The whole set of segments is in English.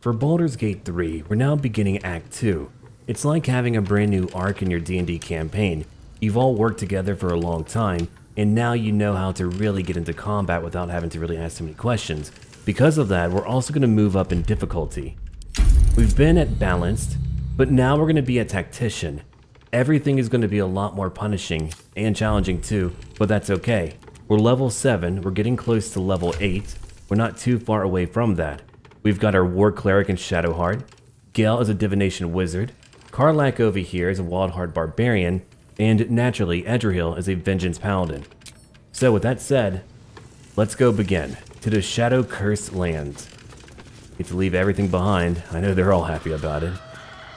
For Baldur's Gate 3, we're now beginning Act 2. It's like having a brand new arc in your D&D campaign. You've all worked together for a long time, and now you know how to really get into combat without having to really ask too many questions. Because of that, we're also going to move up in difficulty. We've been at balanced, but now we're going to be a tactician. Everything is going to be a lot more punishing and challenging too, but that's okay. We're level 7, we're getting close to level 8. We're not too far away from that. We've got our War Cleric and Shadowheart. Gale is a Divination Wizard. Karlach over here is a Wildheart Barbarian. And naturally, Edrahil is a Vengeance Paladin. So with that said, let's go begin to the Shadow Cursed Lands. Have to leave everything behind. I know they're all happy about it.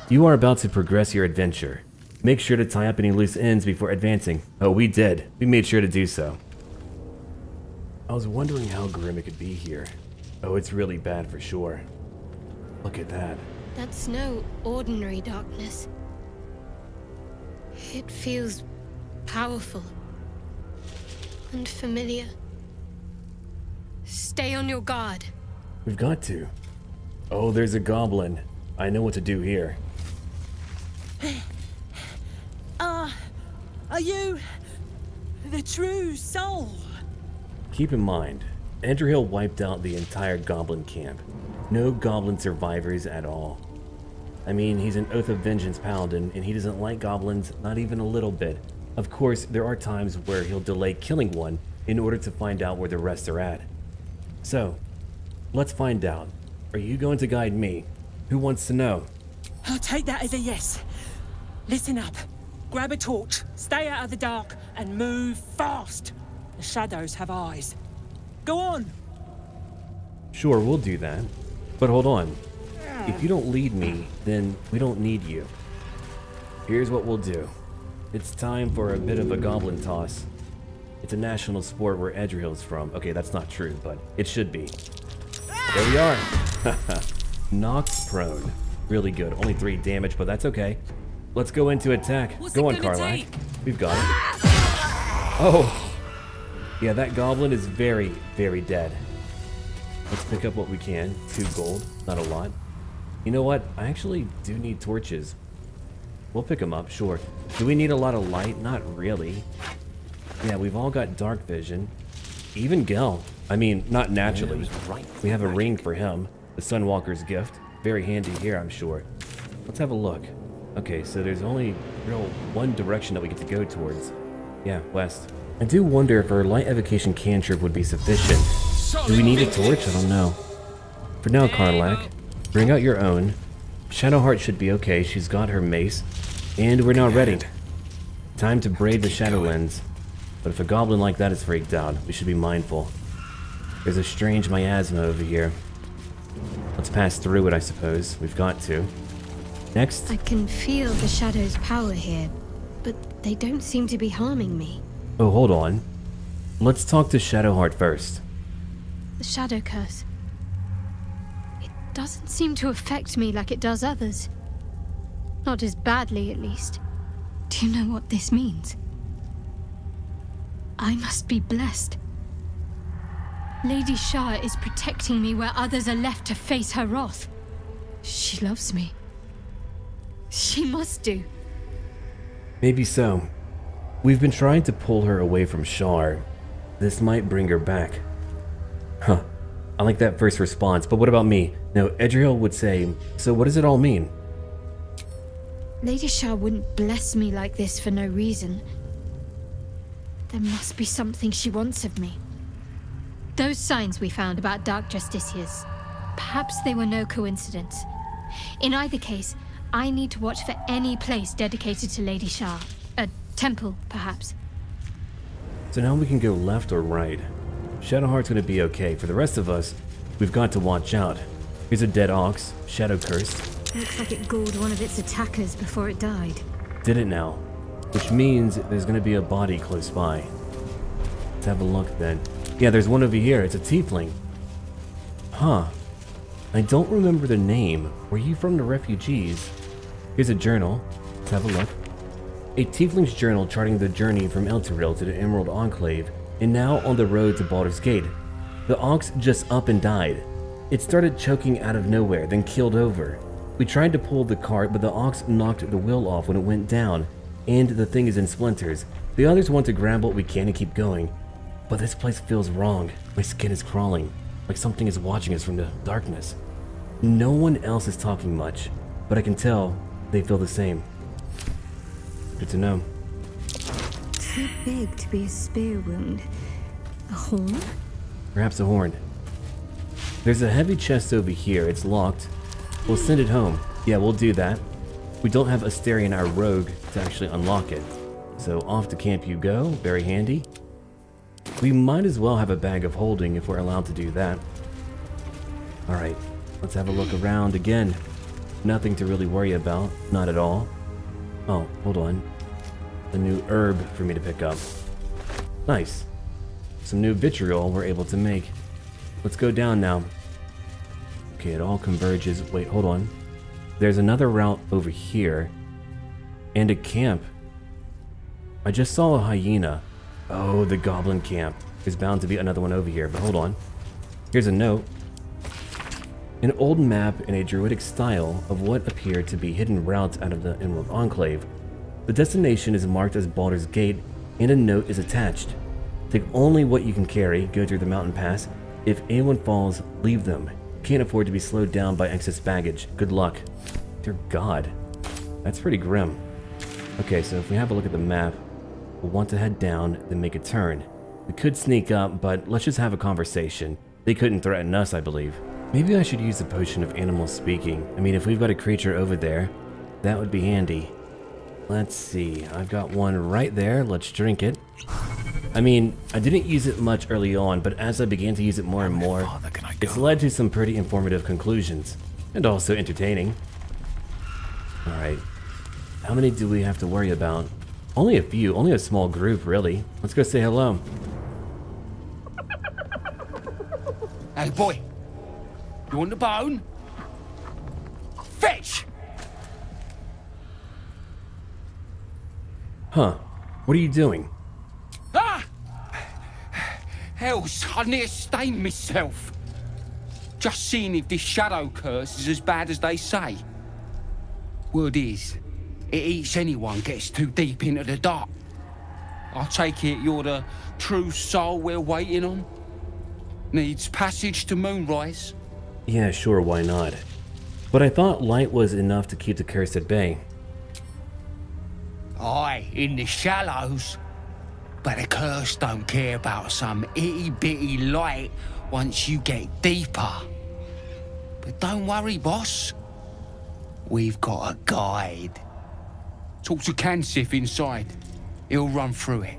You are about to progress your adventure. Make sure to tie up any loose ends before advancing. Oh, we did. We made sure to do so. I was wondering how grim it could be here. Oh, it's really bad for sure. Look at that. That's no ordinary darkness. It feels powerful and familiar. Stay on your guard. We've got to. Oh, there's a goblin. I know what to do here. Ah, are you the true soul? Keep in mind, Edrahil wiped out the entire goblin camp. No goblin survivors at all. I mean, he's an Oath of Vengeance paladin, and he doesn't like goblins, not even a little bit. Of course, there are times where he'll delay killing one in order to find out where the rest are at. So, let's find out. Are you going to guide me? Who wants to know? I'll take that as a yes. Listen up. Grab a torch, stay out of the dark, and move fast. The shadows have eyes. Go on! Sure, we'll do that. But hold on. If you don't lead me, then we don't need you. Here's what we'll do. It's time for a bit of a goblin toss. It's a national sport where Edrahil's from. Okay, that's not true, but it should be. There we are. Knocked prone. Really good. Only three damage, but that's okay. Let's go into attack. What's go on, take? We've got it. Oh! Yeah, that goblin is very, very dead. Let's pick up what we can. Two gold, not a lot. You know what? I actually do need torches. We'll pick them up, sure. Do we need a lot of light? Not really. Yeah, we've all got dark vision. Even Gale. I mean, not naturally. We have a ring for him. The Sunwalker's gift. Very handy here, I'm sure. Let's have a look. Okay, so there's only real one direction that we get to go towards. Yeah, west. I do wonder if our light evocation cantrip would be sufficient. Do we need a torch? I don't know. For now, Karlach, bring out your own. Shadowheart should be okay. She's got her mace. And we're now ready. Time to braid the Shadowlands. But if a goblin like that is freaked out, we should be mindful. There's a strange miasma over here. Let's pass through it, I suppose. We've got to. Next, I can feel the shadow's power here, but they don't seem to be harming me. Oh, hold on. Let's talk to Shadowheart first. The shadow curse. It doesn't seem to affect me like it does others. Not as badly, at least. Do you know what this means? I must be blessed. Lady Shar is protecting me where others are left to face her wrath. She loves me. She must do. Maybe so. We've been trying to pull her away from Shar. This might bring her back. Huh. I like that first response, but what about me? No, Edrahil would say, so what does it all mean? Lady Shar wouldn't bless me like this for no reason. There must be something she wants of me. Those signs we found about Dark Justiciars, perhaps they were no coincidence. In either case, I need to watch for any place dedicated to Lady Shar. Temple, perhaps. So now we can go left or right. Shadowheart's gonna be okay. For the rest of us, we've got to watch out. Here's a dead ox, Shadow Cursed. Looks like it gored one of its attackers before it died. Did it now. Which means there's gonna be a body close by. Let's have a look then. Yeah, there's one over here. It's a tiefling. Huh. I don't remember the name. Were you from the refugees? Here's a journal. Let's have a look. A tiefling's journal charting the journey from Elturel to the Emerald Enclave, and now on the road to Baldur's Gate. The ox just up and died. It started choking out of nowhere, then keeled over. We tried to pull the cart, but the ox knocked the wheel off when it went down, and the thing is in splinters. The others want to grab what we can and keep going. But this place feels wrong. My skin is crawling, like something is watching us from the darkness. No one else is talking much, but I can tell they feel the same. Good to know. Too big to be a spear wound. A horn? Perhaps a horn. There's a heavy chest over here. It's locked. We'll send it home. Yeah, we'll do that. We don't have Astarion, our rogue, to actually unlock it. So off to camp you go. Very handy. We might as well have a bag of holding if we're allowed to do that. Alright, let's have a look around again. Nothing to really worry about. Not at all. Oh, hold on. A new herb for me to pick up. Nice. Some new vitriol we're able to make. Let's go down now. Okay, it all converges. Wait, hold on. There's another route over here. And a camp. I just saw a hyena. Oh, the goblin camp. There's bound to be another one over here, but hold on. Here's a note. An old map in a druidic style of what appear to be hidden routes out of the Emerald Enclave. The destination is marked as Baldur's Gate, and a note is attached. Take only what you can carry, go through the mountain pass. If anyone falls, leave them. Can't afford to be slowed down by excess baggage. Good luck. Dear God. That's pretty grim. Okay, so if we have a look at the map, we'll want to head down, then make a turn. We could sneak up, but let's just have a conversation. They couldn't threaten us, I believe. Maybe I should use the potion of animal speaking. I mean, if we've got a creature over there, that would be handy. Let's see, I've got one right there. Let's drink it. I mean, I didn't use it much early on, but as I began to use it more and more, it's led to some pretty informative conclusions, and also entertaining. Alright, how many do we have to worry about? Only a few, only a small group, really. Let's go say hello. Hey, boy. You want the bone? Fetch! Huh, what are you doing? Ah! Else, I near stained myself. Just seeing if this shadow curse is as bad as they say. Word is, it eats anyone gets too deep into the dark. I take it you're the true soul we're waiting on? Needs passage to Moonrise? Yeah, sure, why not? But I thought light was enough to keep the curse at bay. Aye, in the shallows. But the curse don't care about some itty bitty light once you get deeper. But don't worry, boss. We've got a guide. Talk to Kansif inside. He'll run through it.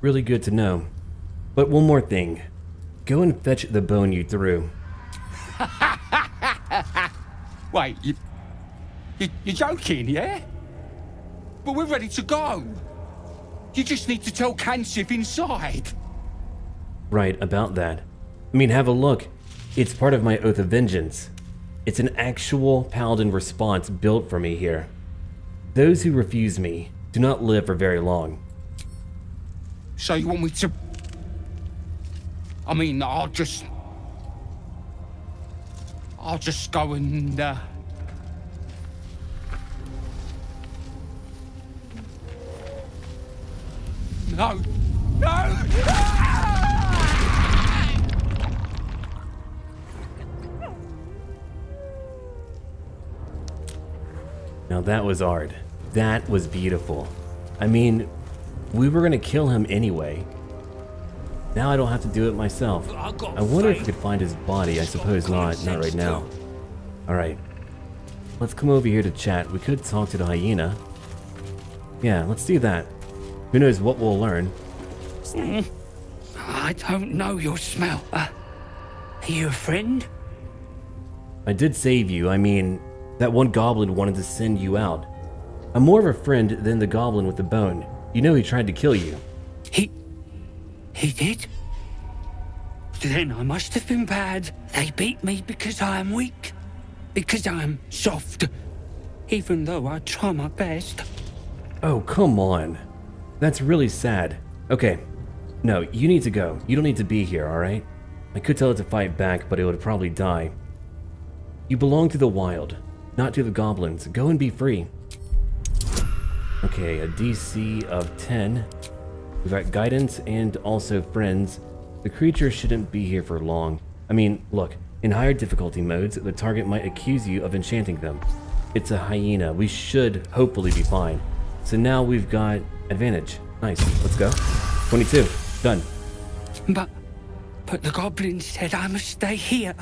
Really good to know. But one more thing. Go and fetch the bone you threw. Wait, you, you, you're joking, yeah? But we're ready to go. You just need to tell Kansif inside. Right, about that. I mean, have a look. It's part of my Oath of Vengeance. It's an actual paladin response built for me here. Those who refuse me do not live for very long. So you want me to... I mean, I'll just... I'll just go and, uh... No! No! Now that was art. That was beautiful. I mean, we were gonna kill him anyway. Now I don't have to do it myself. I wonder if we could find his body. I suppose not. Not right now. Alright. Let's come over here to chat. We could talk to the hyena. Yeah, let's do that. Who knows what we'll learn. I don't know your smell. Uh, are you a friend? I did save you. I mean, that one goblin wanted to send you out. I'm more of a friend than the goblin with the bone. You know he tried to kill you. He... he did? Then I must have been bad. They beat me because I am weak. Because I am soft. Even though I try my best. Oh, come on. That's really sad. Okay. No, you need to go. You don't need to be here, alright? I could tell it to fight back, but it would probably die. You belong to the wild, not to the goblins. Go and be free. Okay, a DC of 10. We've got guidance and also friends. The creature shouldn't be here for long. I mean, look, in higher difficulty modes, the target might accuse you of enchanting them. It's a hyena. We should hopefully be fine. So now we've got advantage. Nice. Let's go. 22. Done. But, but the goblin said I must stay here,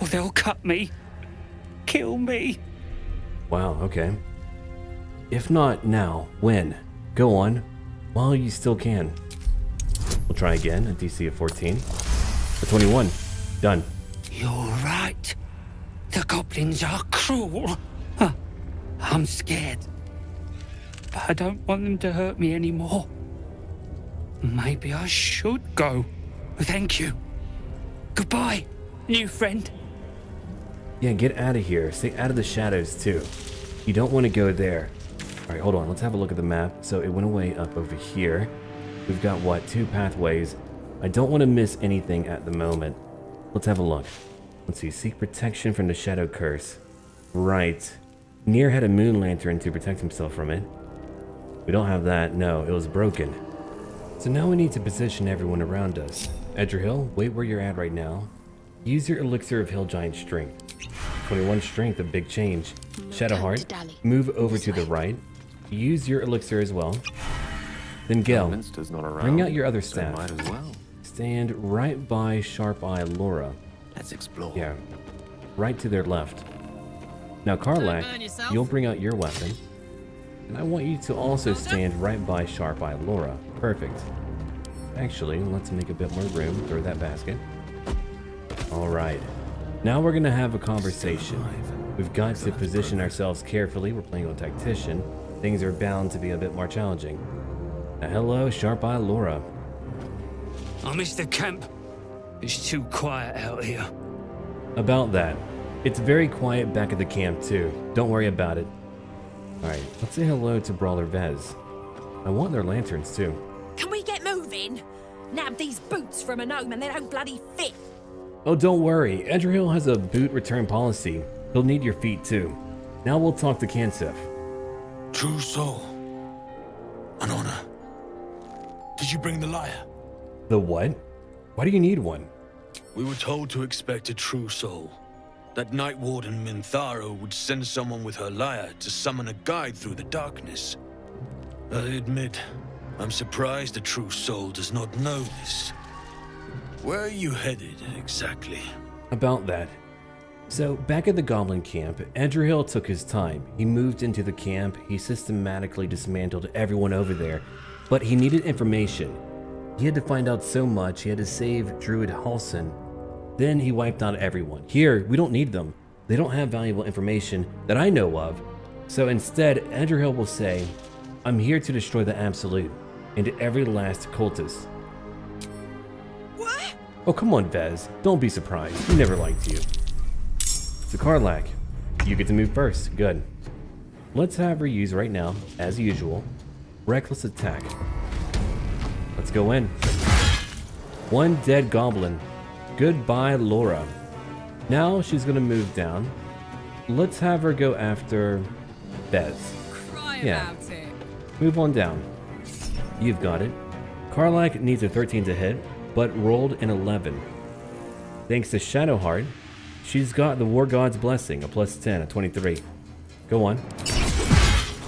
or they'll cut me, kill me. Wow, okay. If not now, when? Go on, while you still can. We'll try again, a DC of 14. A 21. Done. You're right. The goblins are cruel. Huh. I'm scared. I don't want them to hurt me anymore. Maybe I should go. Thank you. Goodbye, new friend. Yeah, get out of here. Stay out of the shadows, too. You don't want to go there. Alright, hold on. Let's have a look at the map. So it went away up over here. We've got, what, two pathways. I don't want to miss anything at the moment. Let's have a look. Let's see. Seek protection from the Shadow Curse. Right. Nier had a moon lantern to protect himself from it. We don't have that. No, it was broken. So now we need to position everyone around us. Edrahil, wait where you're at right now. Use your elixir of Hill Giant Strength. 21 Strength, a big change. Shadowheart, move over to the right. Use your elixir as well. Then Gale, Minster's not around. bring out your other staff. as well. Stand right by Sharp Eye Laura. Let's explore. Yeah, right to their left. Now, Karlach, you'll bring out your weapon. And I want you to also stand right by Sharp Eye Laura. Perfect. Actually, let's make a bit more room. Throw that basket. Alright. Now we're going to have a conversation. We've got to position ourselves carefully. We're playing on Tactician. Things are bound to be a bit more challenging. Now, hello, Sharp Eye Laura. Oh, I miss the camp. It's too quiet out here. About that. It's very quiet back at the camp, too. Don't worry about it. Alright, let's say hello to Brawler Vez. I want their lanterns, too. Can we get moving? Nab these boots from a gnome and they don't bloody fit. Oh, don't worry. Edrahil has a boot return policy. He'll need your feet, too. Now we'll talk to Kansif. True soul. An honor. Did you bring the lyre? The what? Why do you need one? We were told to expect a true soul. That Night Warden Minthara would send someone with her lyre to summon a guide through the darkness. I admit, I'm surprised a true soul does not know this. Where are you headed, exactly? About that. So, back at the Goblin camp, Edrahil took his time. He moved into the camp, he systematically dismantled everyone over there, but he needed information. He had to find out so much, he had to save Druid Halsin. Then he wiped out everyone. Here, we don't need them. They don't have valuable information that I know of. So instead, Edrahil will say, I'm here to destroy the Absolute and every last cultist. What? Oh, come on, Vez. Don't be surprised. He never liked you. It's a So, Karlach, you get to move first. Good. Let's have her use right now, as usual, Reckless Attack. Let's go in. One dead goblin. Goodbye, Laura. Now she's gonna move down. Let's have her go after Bez. Cry Yeah. about it. Move on down. You've got it. Karlach needs a 13 to hit, but rolled an 11. Thanks to Shadowheart, she's got the War God's Blessing, a plus 10, a 23. Go on.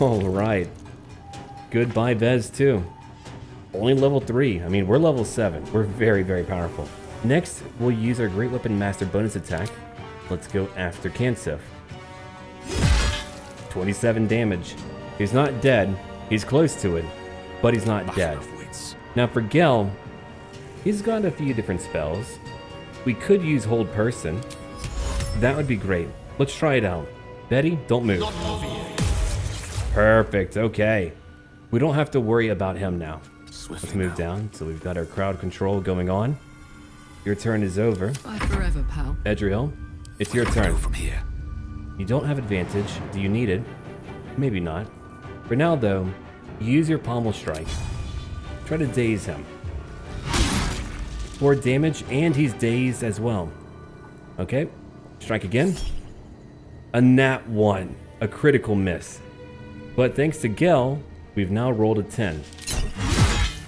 Alright. Goodbye, Bez, too. Only level 3. I mean, we're level 7. We're very, very powerful. Next, we'll use our Great Weapon Master bonus attack. Let's go after Kansif. 27 damage. He's not dead. He's close to it, but he's not dead. Now for Gale, he's got a few different spells. We could use Hold Person. That would be great. Let's try it out. Betty, don't move. Perfect, okay. We don't have to worry about him now. Let's move down. So we've got our crowd control going on. Your turn is over. Bye forever, pal. Edrahil, it's your turn. Go from here. You don't have advantage. Do you need it? Maybe not. For now, though, use your pommel strike. Try to daze him. 24 damage, and he's dazed as well. Okay, strike again. A nat 1, a critical miss. But thanks to Gale, we've now rolled a 10.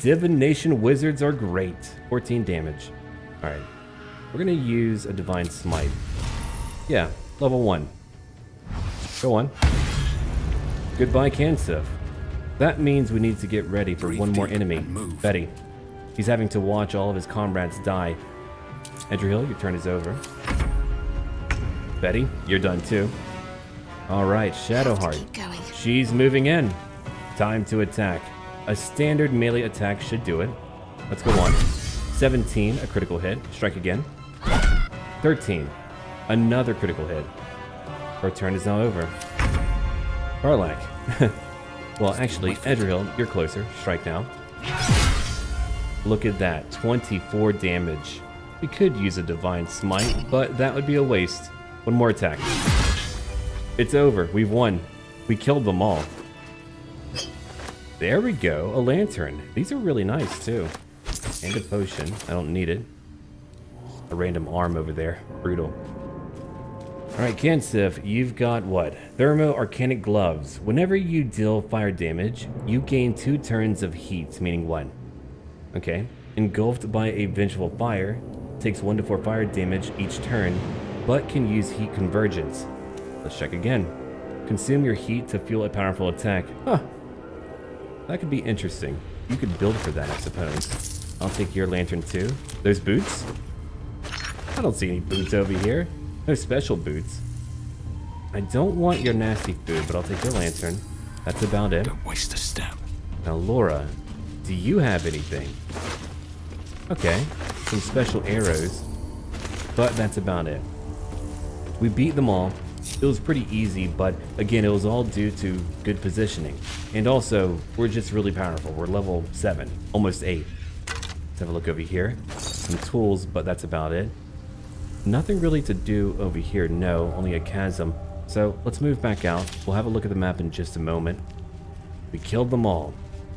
Divination wizards are great. 14 damage. Alright, we're gonna use a Divine Smite. Yeah, level 1. Go on. Goodbye, Kansif. That means we need to get ready for Breathe one more enemy. Betty. He's having to watch all of his comrades die. Edrahil, your turn is over. Betty, you're done too. Alright, Shadowheart. Keep. She's moving in. Time to attack. A standard melee attack should do it. Let's go on. 17, a critical hit. Strike again. 13, another critical hit. Her turn is now over. Karlach. well, actually, Edrahil, you're closer. Strike now. Look at that, 24 damage. We could use a Divine Smite, but that would be a waste. One more attack. It's over. We've won. We killed them all. There we go. A lantern. These are really nice, too. And a potion. I don't need it. A random arm over there. Brutal. Alright, Kansif, you've got what? Thermo Arcanic Gloves. Whenever you deal fire damage, you gain two turns of heat, meaning what? Okay. Engulfed by a vengeful fire, takes 1 to 4 fire damage each turn, but can use heat convergence. Let's check again. Consume your heat to fuel a powerful attack. Huh. That could be interesting. You could build for that, I suppose. I'll take your lantern too. There's boots? I don't see any boots over here. No special boots. I don't want your nasty food, but I'll take your lantern. That's about it. Don't waste a step. Now, Laura, do you have anything? Okay, some special arrows, but that's about it. We beat them all. It was pretty easy, but again, it was all due to good positioning. And also, we're just really powerful. We're level 7, almost 8. Let's have a look over here. Some tools, but that's about it. Nothing really to do over here, no, only a chasm. So let's move back out. We'll have a look at the map in just a moment. We killed them all.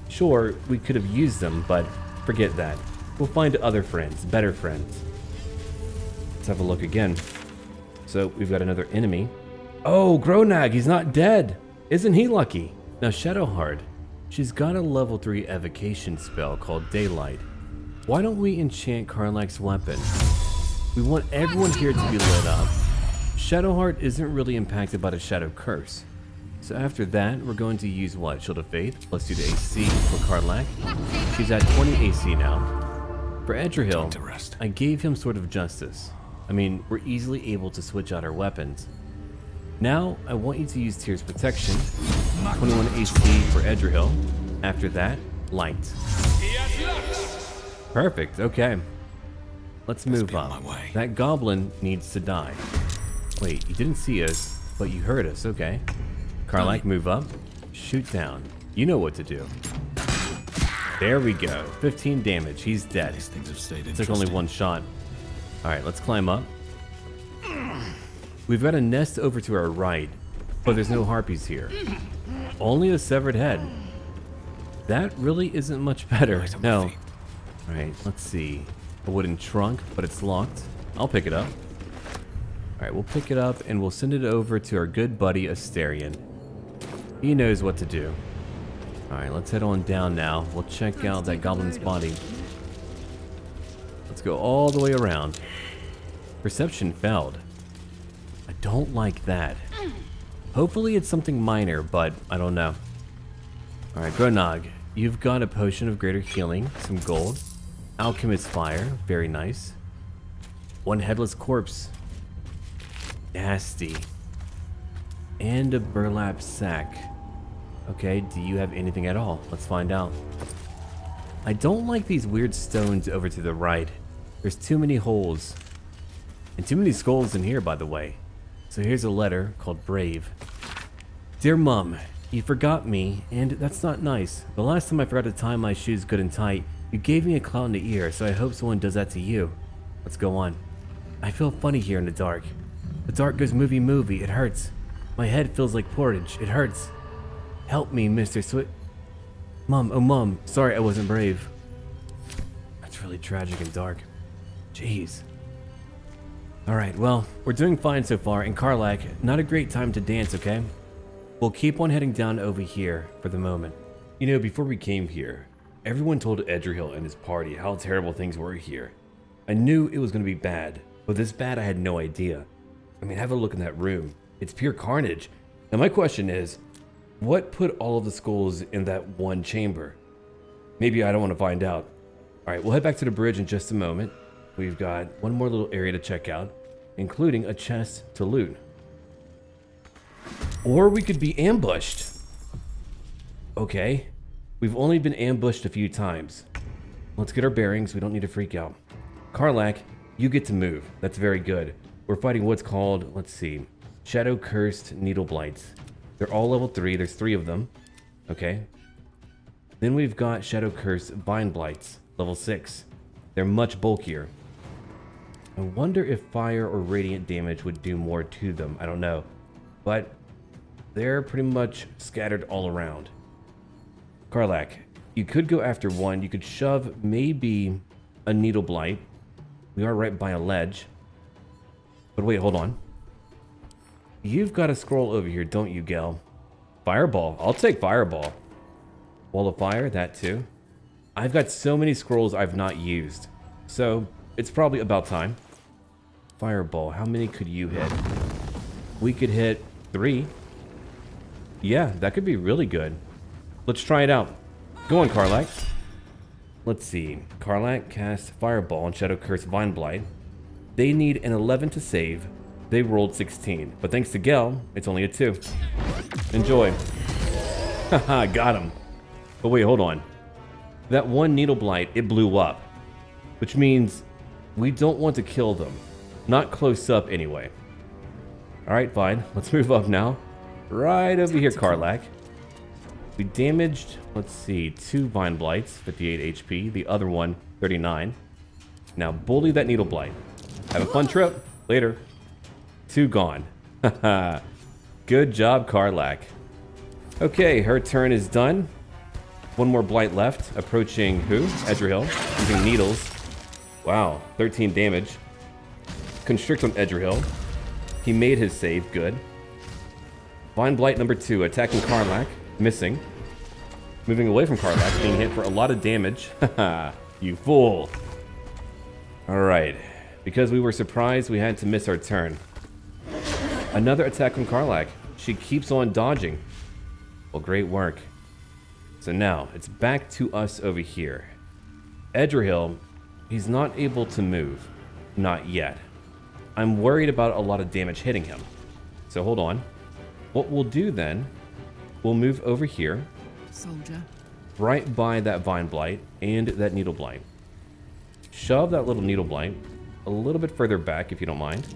Sure, we could have used them, but forget that. We'll find other friends, better friends. Let's have a look again. So we've got another enemy. Oh, Gronag, he's not dead. Isn't he lucky? Now Shadowheart, she's got a level 3 evocation spell called Daylight. Why don't we enchant Karlach's weapon? We want everyone here to be lit up. Shadowheart isn't really impacted by the Shadow Curse. So after that, we're going to use what? Shield of Faith. Let's do the AC for Karlach. She's at 20 AC now. For Edrahil. I gave him Sword of Justice. I mean, we're easily able to switch out our weapons. Now, I want you to use Tyr's Protection. 21 AC for Edrahil. After that, Light. Perfect, okay. Let's move on up. my way. That goblin needs to die. Wait, you didn't see us, but you heard us, okay. Karlach, move up. Shoot down. You know what to do. There we go. 15 damage. He's dead. These things have stayed Took only one shot. Alright, let's climb up. We've got a nest over to our right, but there's no harpies here. Only a severed head. That really isn't much better. Right No. Alright, let's see. A wooden trunk, but it's locked. I'll pick it up. Alright, we'll pick it up and we'll send it over to our good buddy Astarion. He knows what to do. Alright, let's head on down now. We'll check out that goblin's body. Let's go all the way around. Perception failed. I don't like that. Hopefully it's something minor, but I don't know. Alright, Gronag, you've got a potion of greater healing, some gold, alchemist fire, very nice. One headless corpse. Nasty. And a burlap sack. Okay, do you have anything at all? Let's find out. I don't like these weird stones over to the right. There's too many holes. And too many skulls in here, by the way. So here's a letter called Brave. Dear Mum, you forgot me, and that's not nice. The last time I forgot to tie my shoes good and tight, you gave me a clout in the ear, so I hope someone does that to you. Let's go on. I feel funny here in the dark. The dark goes movie movie, it hurts. My head feels like porridge, it hurts. Help me, Mr. Swi- Mom, oh mom, sorry I wasn't brave. That's really tragic and dark. Jeez. Alright, well, we're doing fine so far, and Karlach, not a great time to dance, okay? We'll keep on heading down over here for the moment. You know, before we came here, everyone told Edrahil and his party how terrible things were here. I knew it was going to be bad, but this bad I had no idea. I mean, have a look in that room. It's pure carnage. Now my question is, what put all of the skulls in that one chamber? Maybe I don't want to find out. Alright, we'll head back to the bridge in just a moment. We've got one more little area to check out, including a chest to loot. Or we could be ambushed. Okay. We've only been ambushed a few times. Let's get our bearings. We don't need to freak out. Karlach, you get to move. That's very good. We're fighting what's called, let's see, Shadow Cursed Needle Blights. They're all level 3. There's three of them. Okay. Then we've got Shadow Cursed Vine Blights, level 6. They're much bulkier. I wonder if fire or radiant damage would do more to them. I don't know. But they're pretty much scattered all around. Karlach, you could go after one. You could shove maybe a needle blight. We are right by a ledge. But wait, hold on. You've got a scroll over here, don't you, Gale? Fireball. I'll take Fireball. Wall of Fire, that too. I've got so many scrolls I've not used. So, it's probably about time. Fireball, how many could you hit? We could hit three. Yeah, that could be really good. Let's try it out. Go on, Karlach. Let's see. Karlach cast Fireball and Shadow Curse Vine Blight. They need an 11 to save. They rolled 16. But thanks to Gale, it's only a 2. Enjoy. Haha, got him. But wait, hold on. That one Needle Blight, it blew up. Which means we don't want to kill them. Not close up anyway. Alright, fine. Let's move up now. Right over here, Karlach. We damaged, let's see, two Vine Blights, 58 HP. The other one, 39. Now bully that Needle Blight. Have a fun trip. Later. Two gone. Good job, Karlach. Okay, her turn is done. One more Blight left, approaching who? Edrahil, using needles. Wow, 13 damage. Constrict on Edrahil. He made his save, good. Vine Blight number two, attacking Karlach, missing. Moving away from Karlach, being hit for a lot of damage. You fool. Alright, because we were surprised, we had to miss our turn. Another attack from Karlach. She keeps on dodging. Well, great work. So now, it's back to us over here. Edrahil, he's not able to move. Not yet. I'm worried about a lot of damage hitting him. So hold on. What we'll do then, we'll move over here. Soldier. Right by that Vine Blight and that Needle Blight. Shove that little Needle Blight a little bit further back, if you don't mind.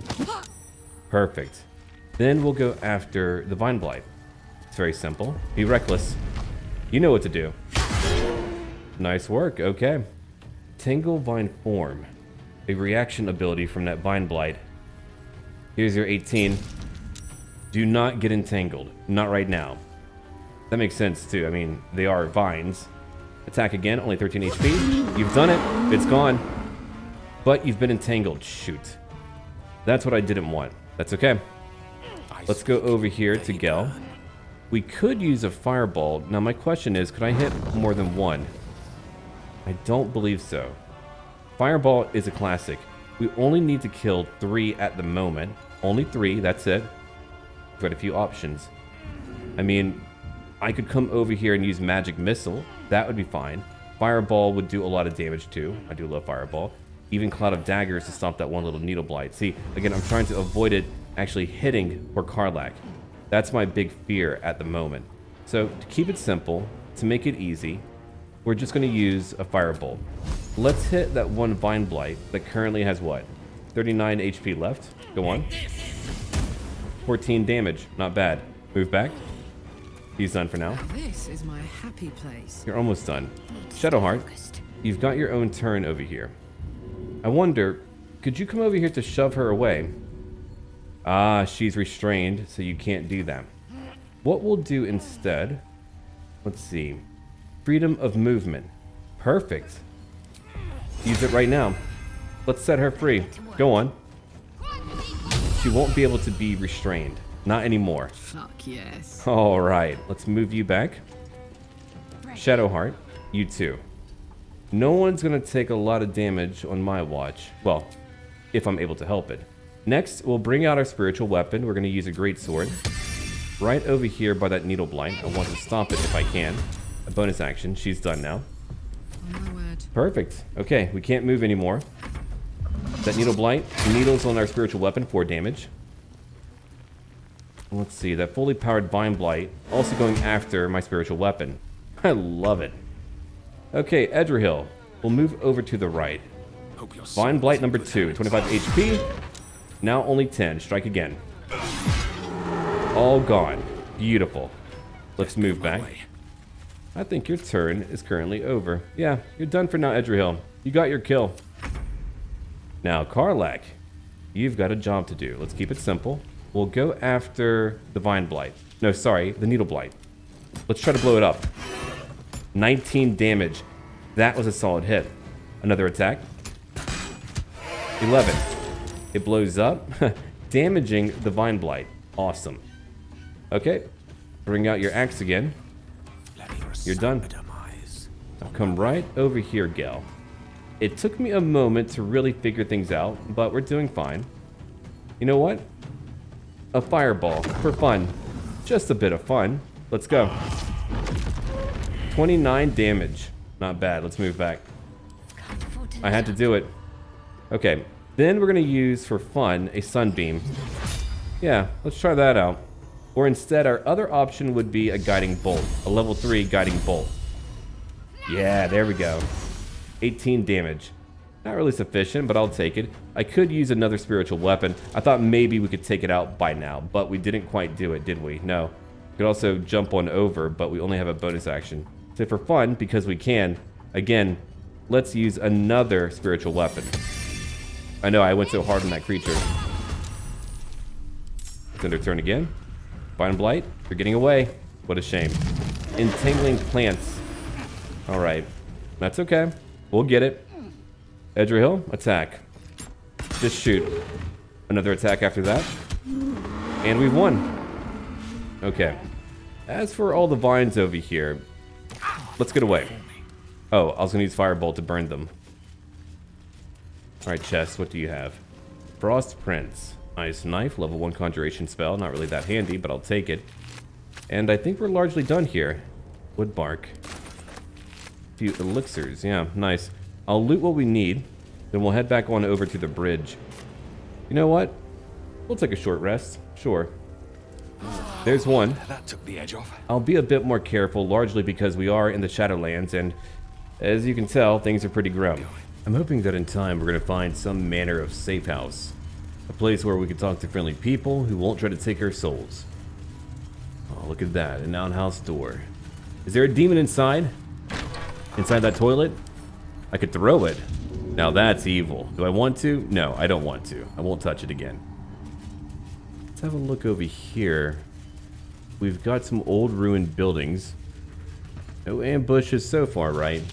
Perfect. Then we'll go after the Vine Blight. It's very simple. Be reckless. You know what to do. Nice work, okay. Tangle Vine Form. A reaction ability from that Vine Blight. Here's your 18. Do not get entangled. Not right now. That makes sense too. I mean, they are vines. Attack again, only 13 HP. You've done it. It's gone. But you've been entangled. Shoot. That's what I didn't want. That's okay. Let's go over here to Gale. We could use a fireball. Now my question is, could I hit more than one? I don't believe so. Fireball is a classic. We only need to kill three at the moment. Only three, that's it. Got a few options. I mean, I could come over here and use Magic Missile. That would be fine. Fireball would do a lot of damage too. I do love Fireball. Even Cloud of Daggers to stop that one little Needle Blight. See, again, I'm trying to avoid it actually hitting for Karlach. That's my big fear at the moment. So to keep it simple, to make it easy, we're just going to use a Firebolt. Let's hit that one Vine Blight that currently has what? 39 HP left. Go on. 14 damage. Not bad. Move back. He's done for now. This is my happy place. You're almost done. Shadowheart, you've got your own turn over here. I wonder, could you come over here to shove her away? Ah, she's restrained, so you can't do that. What we'll do instead, let's see, freedom of movement. Perfect. Use it right now. Let's set her free. Go on. She won't be able to be restrained. Not anymore. Fuck yes. All right, let's move you back. Shadowheart, you too. No one's gonna take a lot of damage on my watch. Well, if I'm able to help it. Next, we'll bring out our spiritual weapon. We're gonna use a great sword. Right over here by that needle blight. I want to stop it if I can. A bonus action. She's done now. Oh, word. Perfect. Okay, we can't move anymore. That needle blight. Needles on our spiritual weapon, 4 damage. Let's see, that fully powered Vine Blight also going after my spiritual weapon. I love it. Okay, Edrahil. We'll move over to the right. Vine Blight number 2, 25 HP. Now only 10. Strike again. All gone. Beautiful. Let's move back. I think your turn is currently over. Yeah, you're done for now, Edrahil. You got your kill. Now, Karlach, you've got a job to do. Let's keep it simple. We'll go after the Vine Blight. No, sorry, the Needle Blight. Let's try to blow it up. 19 damage. That was a solid hit. Another attack. 11. It blows up, damaging the Vine Blight. Awesome. Okay, bring out your axe again. You're done. Come right over here, Gale. It took me a moment to really figure things out, but we're doing fine. You know what? A fireball, for fun. Just a bit of fun. Let's go. 29 damage. Not bad, let's move back. I had to do it. Okay, then we're gonna use, for fun, a sunbeam. Yeah, let's try that out. Or instead, our other option would be a guiding bolt. A level 3 guiding bolt. Yeah, there we go. 18 damage. Not really sufficient, but I'll take it. I could use another spiritual weapon. I thought maybe we could take it out by now, but we didn't quite do it, did we? No. We could also jump on over, but we only have a bonus action. So for fun, because we can, again, let's use another spiritual weapon. I know, I went so hard on that creature. It's end her turn again. Vine Blight, you're getting away. What a shame. Entangling plants. Alright. That's okay. We'll get it. Edrahil, attack. Just shoot. Another attack after that. And we've won. Okay. As for all the vines over here, let's get away. Oh, I was to use Firebolt to burn them. Alright, Chess, what do you have? Frost Prince. Ice knife, level 1 conjuration spell. Not really that handy, but I'll take it. And I think we're largely done here. Wood bark. Few elixirs, yeah, nice. I'll loot what we need, then we'll head back on over to the bridge. You know what? We'll take a short rest, sure. There's one. Ah, that took the edge off. I'll be a bit more careful, largely because we are in the Shadowlands, and as you can tell, things are pretty grim. I'm hoping that in time we're going to find some manner of safe house. A place where we can talk to friendly people who won't try to take our souls. Oh, look at that, an outhouse door. Is there a demon inside? Inside that toilet? I could throw it. Now that's evil. Do I want to? No, I don't want to. I won't touch it again. Let's have a look over here. We've got some old ruined buildings. No ambushes so far, right?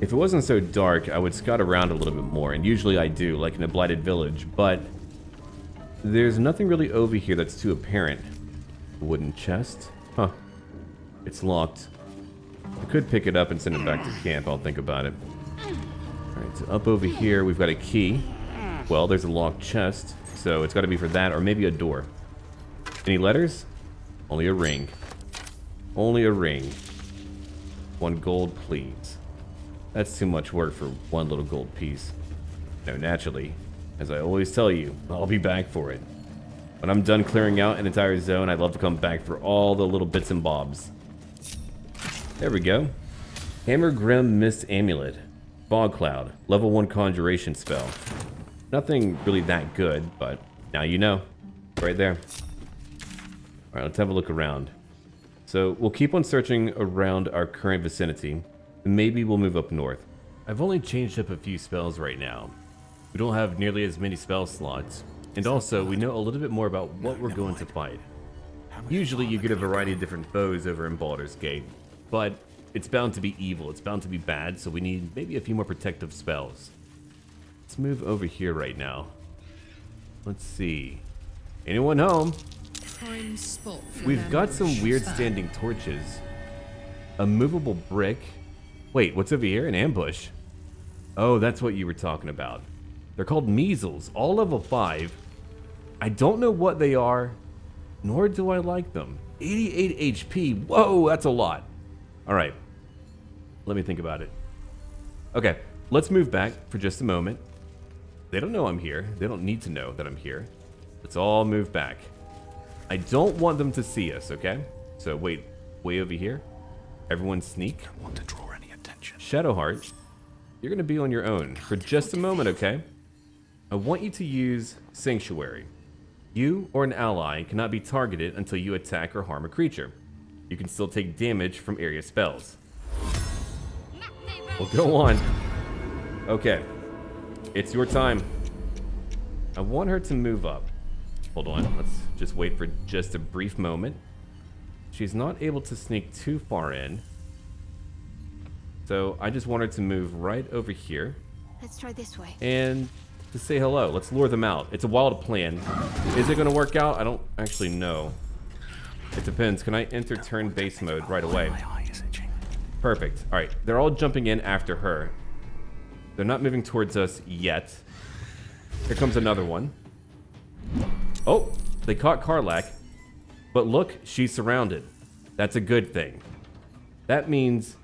If it wasn't so dark, I would scout around a little bit more, and usually I do, like in a blighted village, but there's nothing really over here that's too apparent. Wooden chest? Huh. It's locked. I could pick it up and send it back to camp, I'll think about it. Up over here we've got a key. Well, there's a locked chest, so it's gotta be for that, or maybe a door. Any letters? Only a ring. Only a ring. One gold, please. That's too much work for one little gold piece. No, naturally, as I always tell you, I'll be back for it. When I'm done clearing out an entire zone, I'd love to come back for all the little bits and bobs. There we go. Hammer Grim Mist Amulet. Fog Cloud. Level 1 Conjuration spell. Nothing really that good, but now you know. Right there. Alright, let's have a look around. So, we'll keep on searching around our current vicinity. Maybe we'll move up north. I've only changed up a few spells right now. We don't have nearly as many spell slots. And also, we know a little bit more about what we're going to fight. Usually you get a variety of different foes over in Baldur's Gate, but it's bound to be evil, it's bound to be bad, so we need maybe a few more protective spells. Let's move over here right now. Let's see. Anyone home? Prime spot for We've got some weird standing torches. A movable brick. Wait, what's over here? An ambush. Oh, that's what you were talking about. They're called Meazels, all level 5. I don't know what they are, nor do I like them. 88 HP. Whoa, that's a lot. All right. Let me think about it. Okay, let's move back for just a moment. They don't know I'm here. They don't need to know that I'm here. Let's all move back. I don't want them to see us, okay? So wait, way over here. Everyone sneak. I don't Want to draw any attention? Shadowheart, you're gonna be on your own for just a moment, okay? I want you to use Sanctuary. You or an ally cannot be targeted until you attack or harm a creature. You can still take damage from area spells. Well, go on. Okay. It's your time. I want her to move up. Hold on. Let's just wait for just a brief moment. She's not able to sneak too far in. So I just want her to move right over here Let's try this way. and to say hello. Let's lure them out. It's a wild plan. Is it going to work out? I don't actually know. It depends. Can I enter turn base mode right away? Perfect. All right. They're all jumping in after her. They're not moving towards us yet. Here comes another one. Oh, they caught Karlach. But look, she's surrounded. That's a good thing. That means,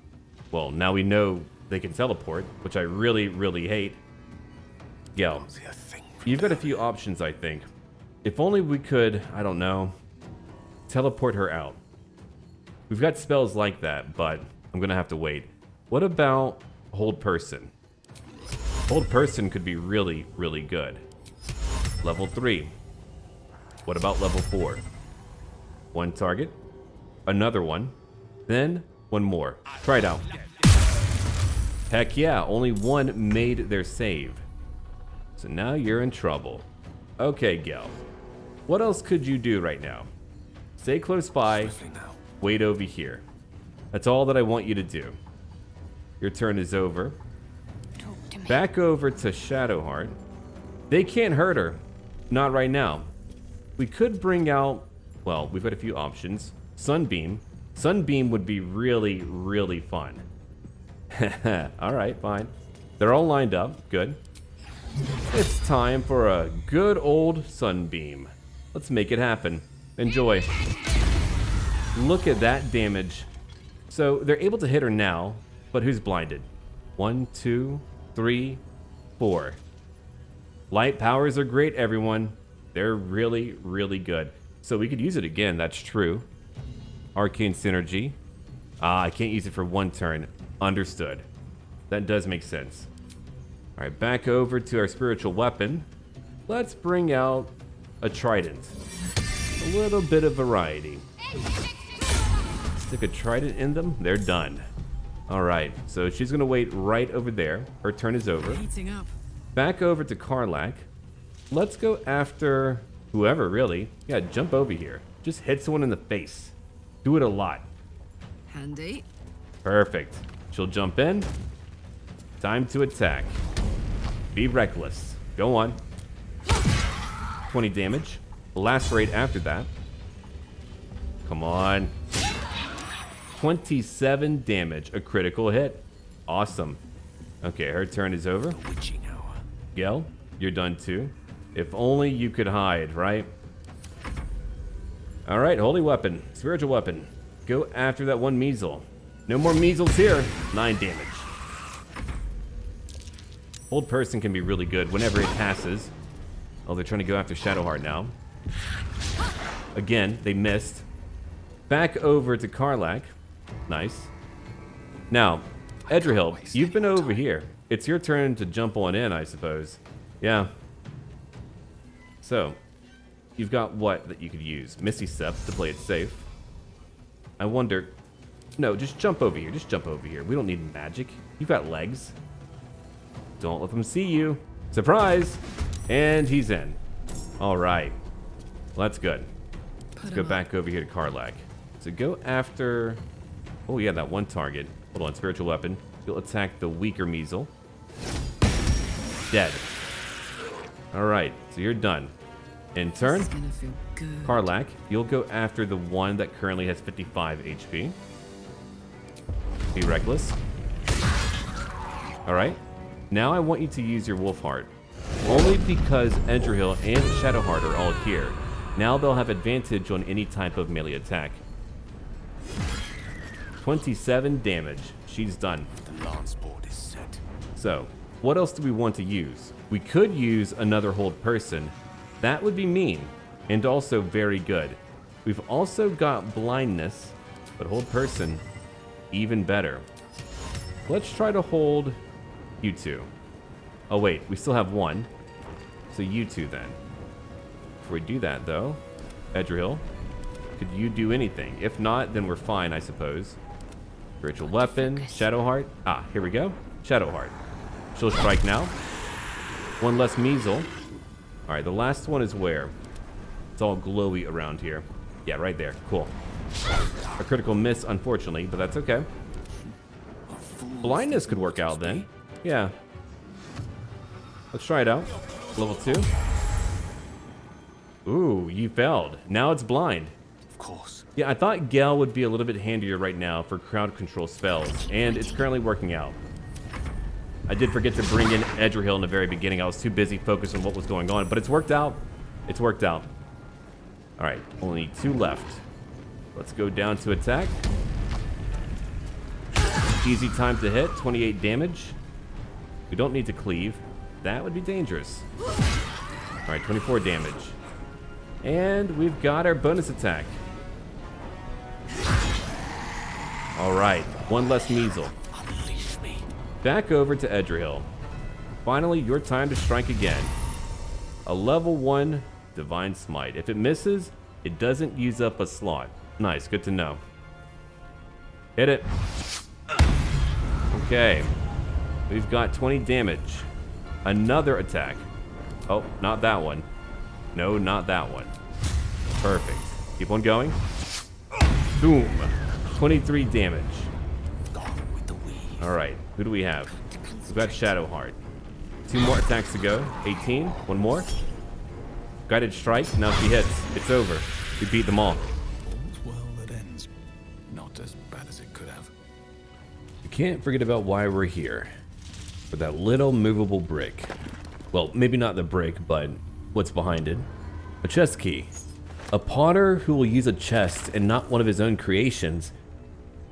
well, now we know they can teleport, which I really, really hate. Gale, See a thing. you've got a few options, I think. If only we could, I don't know, teleport her out. We've got spells like that, but I'm gonna have to wait. What about hold person? Hold person could be really, really good. Level three. What about level four? One target, another one, then one more. Try it out. Heck yeah, only one made their save. So now you're in trouble. Okay, Gale. What else could you do right now? Stay close by, wait over here. That's all that I want you to do. Your turn is over. Talk to me. Back over to Shadowheart. They can't hurt her. Not right now. We could bring out, well, we've got a few options. Sunbeam. Sunbeam would be really, really fun. all right, fine. They're all lined up. Good. It's time for a good old Sunbeam. Let's make it happen. Enjoy. Look at that damage. So they're able to hit her now, but who's blinded? One, two, three, four. Light powers are great, everyone. They're really, really good. So we could use it again, that's true. Arcane Synergy. Ah, I can't use it for one turn. Understood. That does make sense. All right, back over to our spiritual weapon. Let's bring out a trident. A little bit of variety. Stick a trident in them, they're done. All right, so she's gonna wait right over there. Her turn is over. Heating up. Back over to Karlach. Let's go after whoever, really. Yeah, jump over here. Just hit someone in the face. Do it a lot. Handy. Perfect. She'll jump in. Time to attack. Be reckless. Go on. 20 damage. Lacerate after that. Come on. 27 damage. A critical hit. Awesome. Okay, her turn is over. Hour. Gale, you're done too. If only you could hide, right? All right, holy weapon, spiritual weapon. Go after that one Meazel. No more Meazels here. Nine damage. Hold person can be really good whenever it passes. Oh, they're trying to go after Shadowheart now. Again, they missed. Back over to Karlach. Nice. Now, Edrahil, you've been over here. It's your turn to jump on in, I suppose. Yeah. So, you've got what that you could use? Misty Step to play it safe. I wonder... No, just jump over here. Just jump over here. We don't need magic. You've got legs. Don't let them see you. Surprise! And he's in. All right. Well, that's good. Let's go back over here to Karlach. So go after... Oh, yeah, that one target. Hold on, spiritual weapon. You'll attack the weaker Meazel. Dead. All right, so you're done. In turn, This is gonna feel good. Karlach, you'll go after the one that currently has 55 HP. Be reckless. Alright. Now I want you to use your Wolf Heart. Only because Edrahil and Shadowheart are all here. Now they'll have advantage on any type of melee attack. 27 damage. She's done. The lance board is set. So, what else do we want to use? We could use another hold person. That would be mean, and also very good. We've also got blindness, but hold person, even better. Let's try to hold you two. Oh wait, we still have one. So you two then. Before we do that though, Edrahil, could you do anything? If not, then we're fine, I suppose. Spiritual weapon, Shadowheart. Ah, here we go. Shadowheart. She'll strike now. One less Meazel. All right, the last one is where? It's all glowy around here. Yeah, right there. Cool. A critical miss, unfortunately, but that's okay. Blindness could work out then. Yeah. Let's try it out. Level two. Ooh, you failed. Now it's blind. Of course. Yeah, I thought Gale would be a little bit handier right now for crowd control spells, and it's currently working out. I did forget to bring in Edrahil in the very beginning. I was too busy focused on what was going on, but it's worked out. It's worked out. All right, only two left. Let's go down to attack. Easy time to hit, 28 damage. We don't need to cleave. That would be dangerous. All right, 24 damage. And we've got our bonus attack. All right, one less Meazel. Unleash me. Back over to Edrahil. Finally, your time to strike again. A level 1 Divine Smite. If it misses, it doesn't use up a slot. Nice, good to know. Hit it. Okay. We've got 20 damage. Another attack. Oh, not that one. No, not that one. Perfect. Keep on going. Boom. 23 damage. Gone with the wind. All right, who do we have? We've got Shadowheart. Two more attacks to go. 18. One more. Guided strike. Now she hits. It's over. We beat them all. All's well that ends. Not as bad as it could have. You can't forget about why we're here. For that little movable brick. Well, maybe not the brick, but what's behind it. A chest key. A potter who will use a chest and not one of his own creations.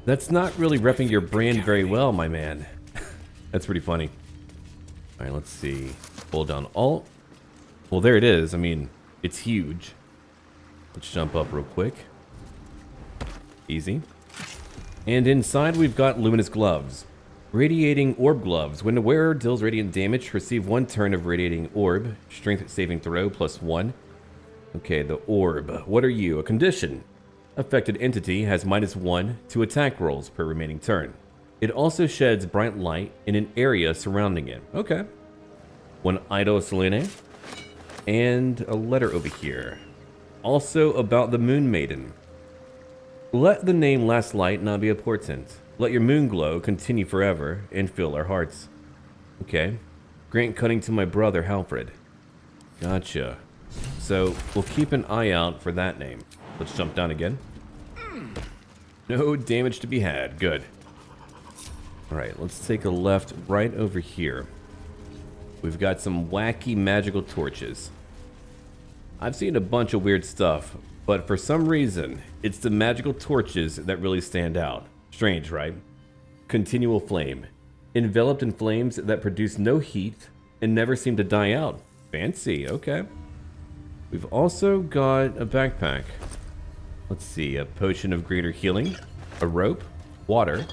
That's not really repping your brand very well, my man. That's pretty funny. All right, let's see. Hold down Alt. Well, there it is. I mean, it's huge. Let's jump up real quick. Easy. And inside we've got luminous gloves. Radiating orb gloves. When the wearer deals radiant damage, receive one turn of radiating orb. Strength saving throw plus one. Okay, the orb. What are you? A condition. Affected entity has minus one to attack rolls per remaining turn. It also sheds bright light in an area surrounding it. Okay. One Idol Selene. And a letter over here. Also about the Moon Maiden. Let the name Last Light not be a portent. Let your moon glow continue forever and fill our hearts. Okay. Grant cutting to my brother, Halfred. Gotcha. So, we'll keep an eye out for that name. Let's jump down again. No damage to be had. Good. Alright, let's take a left right over here. We've got some wacky magical torches. I've seen a bunch of weird stuff, but for some reason, it's the magical torches that really stand out. Strange, right? Continual flame. Enveloped in flames that produce no heat and never seem to die out. Fancy, okay. We've also got a backpack. Let's see, a potion of greater healing, a rope, water.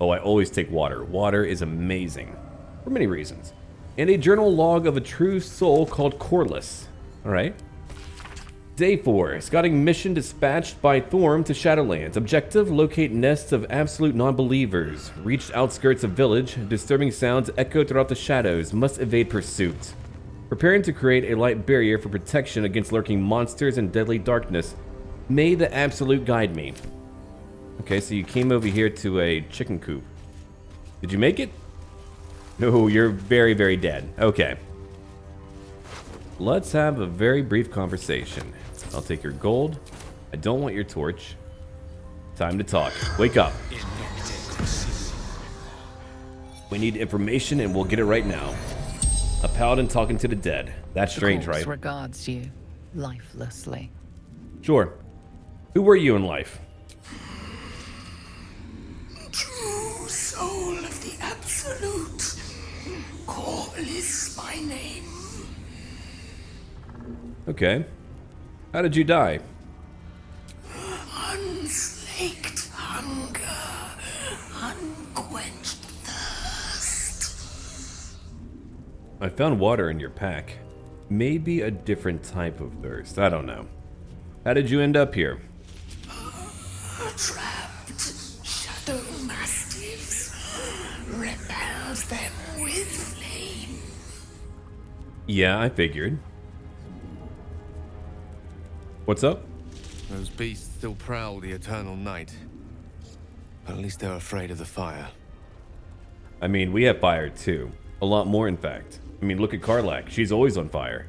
Oh, I always take water. Water is amazing for many reasons. And a journal log of a true soul called Corliss. All right. Day 4. Scouting mission dispatched by Thorm to Shadowlands. Objective, locate nests of absolute non-believers. Reached outskirts of village. Disturbing sounds echo throughout the shadows. Must evade pursuit. Preparing to create a light barrier for protection against lurking monsters and deadly darkness. May the absolute guide me. Okay, so you came over here to a chicken coop. Did you make it? No, you're very, very dead. Okay. let's have a very brief conversation. I'll take your gold. I don't want your torch. Time to talk. Wake up. We need information and we'll get it right now. A paladin talking to the dead. That's strange, the corpse right? regards you lifelessly. Sure. Who were you in life? True soul of the Absolute. Corliss my name. Okay. How did you die? Unslaked hunger. Unquenched thirst. I found water in your pack. Maybe a different type of thirst. I don't know. How did you end up here? Trapped shadow mastiffs. Repels them with flame. Yeah, I figured. What's up? Those beasts still prowl the eternal night. But at least they're afraid of the fire. I mean, we have fire too. A lot more, in fact. I mean, look at Karlach. She's always on fire.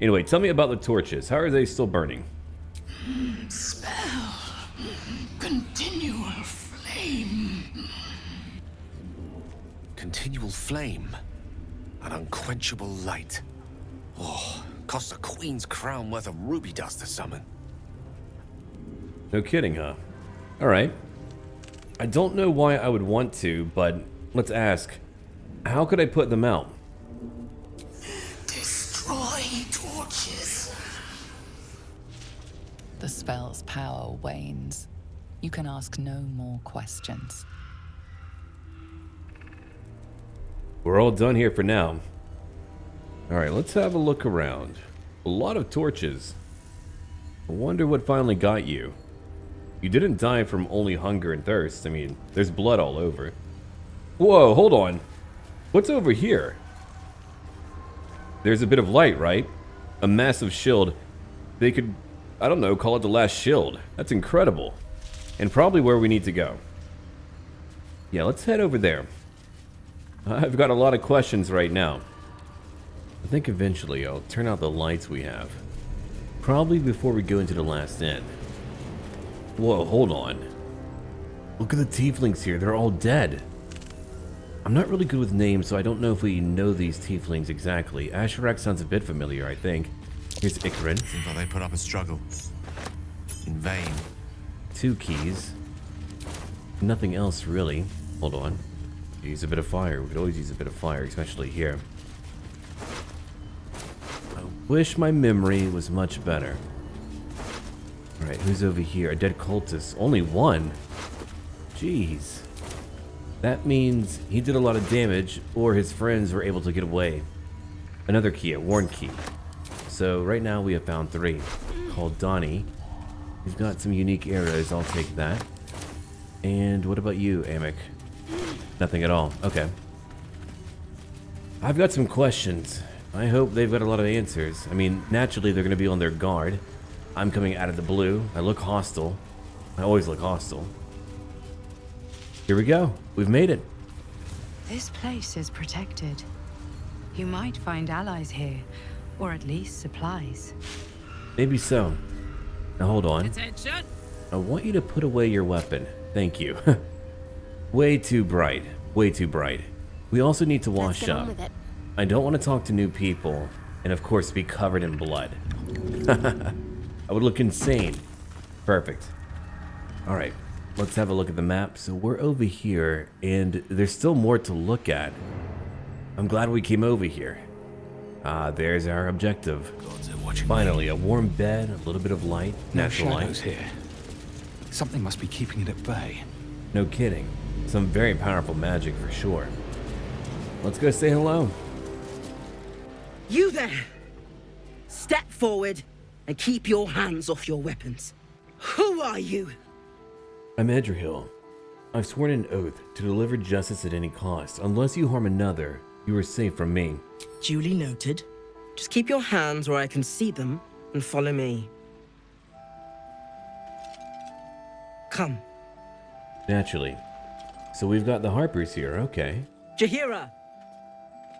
Anyway, tell me about the torches. How are they still burning? Spell. Continual flame. Continual flame. An unquenchable light. Oh, costs a queen's crown worth of ruby dust to summon. No kidding, huh? Alright. I don't know why I would want to, but let's ask. How could I put them out? Destroy torches. The spell's power wanes. You can ask no more questions. We're all done here for now. Alright, let's have a look around. A lot of torches. I wonder what finally got you. You didn't die from only hunger and thirst. I mean, there's blood all over. Whoa, hold on. What's over here? There's a bit of light, right? A massive shield. They could, I don't know, call it the last shield. That's incredible. And probably where we need to go. Yeah, let's head over there. I've got a lot of questions right now. I think eventually I'll turn out the lights we have. Probably before we go into the last end. Whoa, hold on. Look at the tieflings here, they're all dead. I'm not really good with names, so I don't know if we know these tieflings exactly. Asherak sounds a bit familiar, I think. Here's Ikrin. Seems like they put up a struggle. In vain. Two keys. Nothing else, really. Hold on. Use a bit of fire. We could always use a bit of fire, especially here. I wish my memory was much better. Alright, who's over here? A dead cultist. Only one? Jeez. That means he did a lot of damage, or his friends were able to get away. Another key, a worn key. So right now we have found three. Called Donnie. He's got some unique arrows, I'll take that. And what about you, Amik? Nothing at all. Okay. I've got some questions. I hope they've got a lot of answers. I mean, naturally they're going to be on their guard. I'm coming out of the blue. I look hostile. I always look hostile. Here we go. We've made it. This place is protected. You might find allies here, or at least supplies. Maybe so. Now hold on. Attention! I want you to put away your weapon. Thank you. Way too bright. Way too bright. We also need to wash get on up. with it. I don't want to talk to new people, and of course be covered in blood. I would look insane. Perfect. Alright, let's have a look at the map. So we're over here, and there's still more to look at. I'm glad we came over here. Ah, there's our objective. Finally, a warm bed, a little bit of light, No natural shadows light. here. Something must be keeping it at bay. No kidding. Some very powerful magic for sure. Let's go say hello. You there! Step forward and keep your hands off your weapons. Who are you? I'm Edrahil. I've sworn an oath to deliver justice at any cost. Unless you harm another, you are safe from me. Duly noted. Just keep your hands where I can see them and follow me. Come. Naturally. So we've got the Harpers here, okay. Jaheira!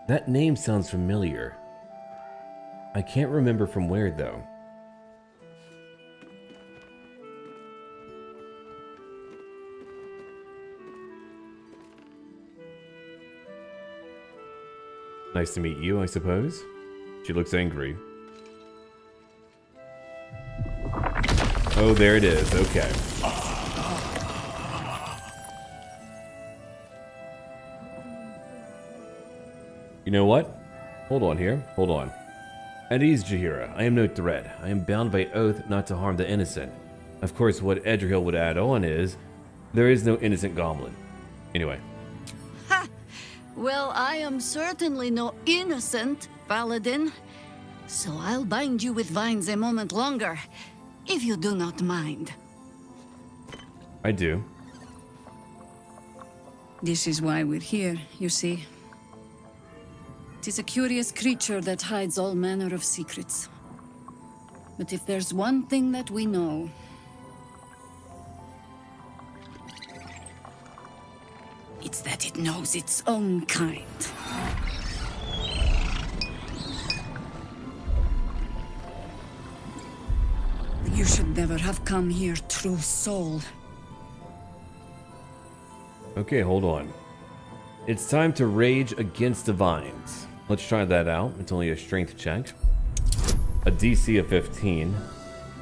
That name sounds familiar. I can't remember from where though. Nice to meet you, I suppose. She looks angry. Oh, there it is. Okay. You know what? Hold on here. Hold on. At ease, Jaheira. I am no threat. I am bound by oath not to harm the innocent. Of course, what Edrahil would add on is, there is no innocent goblin. Anyway. Ha! Well, I am certainly no innocent, Paladin. So I'll bind you with vines a moment longer, if you do not mind. I do. This is why we're here, you see. It is a curious creature that hides all manner of secrets. But if there's one thing that we know... It's that it knows its own kind. You should never have come here, true soul. Okay, hold on. It's time to rage against the vines. Let's try that out. It's only a strength check. A DC of 15.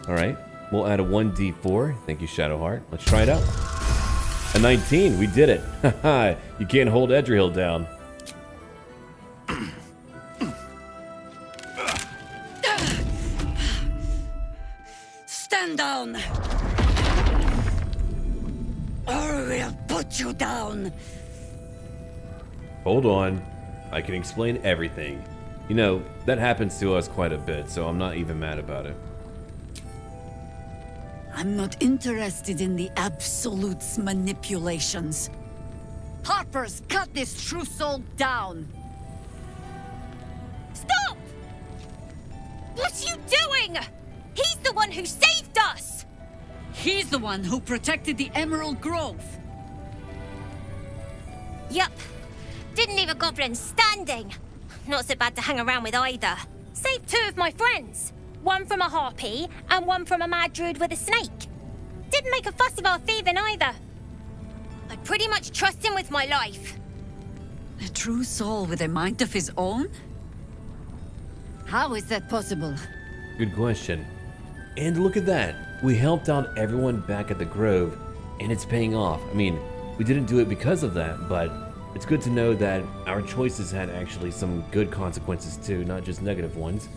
Alright. We'll add a 1d4. Thank you, Shadowheart. Let's try it out. A 19. We did it. You can't hold Edrahil down. Stand down! Or we'll put you down! Hold on. I can explain everything. You know, that happens to us quite a bit, so I'm not even mad about it. I'm not interested in the Absolute's manipulations. Harpers, cut this true soul down! Stop! What are you doing? He's the one who saved us! He's the one who protected the Emerald Grove. Yup. Didn't leave a goblin standing. Not so bad to hang around with either. Saved two of my friends. One from a harpy, and one from a mad druid with a snake. Didn't make a fuss about thieving either. I pretty much trust him with my life. A true soul with a mind of his own? How is that possible? Good question. And look at that. We helped out everyone back at the Grove, and it's paying off. I mean, we didn't do it because of that, but it's good to know that our choices had actually some good consequences too, not just negative ones.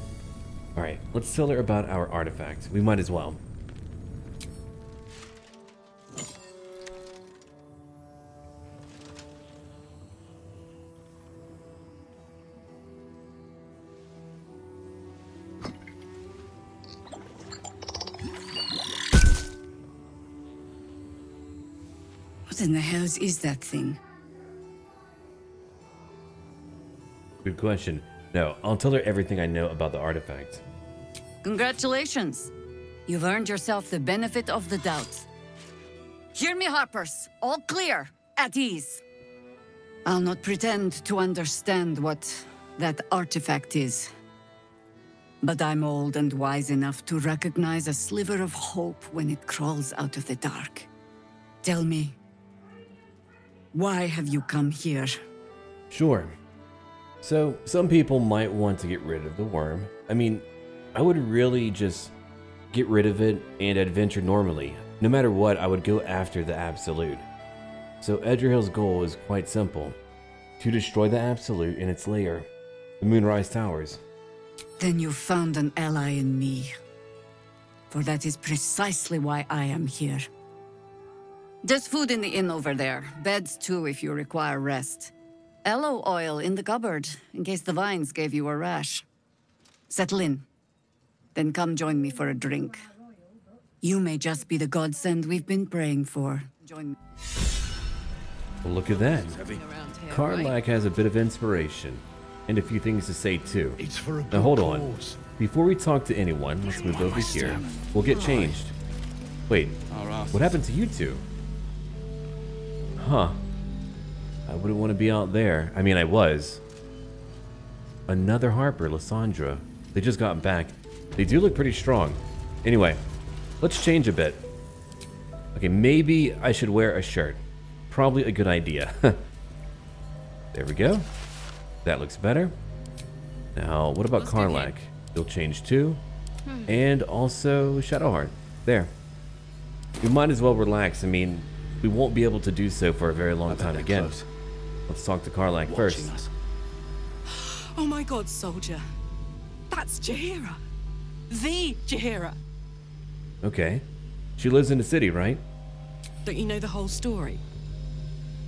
Alright, let's tell her about our artifact. We might as well. What in the hells is that thing? Good question. No, I'll tell her everything I know about the artifact. Congratulations. You've earned yourself the benefit of the doubt. Hear me, Harpers. All clear. At ease. I'll not pretend to understand what that artifact is. But I'm old and wise enough to recognize a sliver of hope when it crawls out of the dark. Tell me, why have you come here? Sure. So, some people might want to get rid of the worm. I mean, I would really just get rid of it and adventure normally. No matter what, I would go after the Absolute. So Edrahil's goal is quite simple. To destroy the Absolute in its lair, the Moonrise Towers. Then you found an ally in me. For that is precisely why I am here. There's food in the inn over there. Beds too if you require rest. Aloe oil in the cupboard, in case the vines gave you a rash. Settle in. Then come join me for a drink. You may just be the godsend we've been praying for. Join me. Well, look at that. Karlach has a bit of inspiration. And a few things to say too. It's for a now hold on. cause. Before we talk to anyone, let's move over here. We'll get changed. Wait, what happened to you two? Huh. I wouldn't want to be out there. I mean, I was. Another Harper, Lysandra. They just got back. They do look pretty strong. Anyway, let's change a bit. Okay, maybe I should wear a shirt. Probably a good idea. there we go. That looks better. Now, what about Karlach? You'll change too. Hmm. And also Shadowheart. There. We might as well relax. I mean, we won't be able to do so for a very long time again. Let's talk to Karlach first. Oh my god, soldier. That's Jaheira. The Jaheira. Okay. She lives in the city, right? Don't you know the whole story?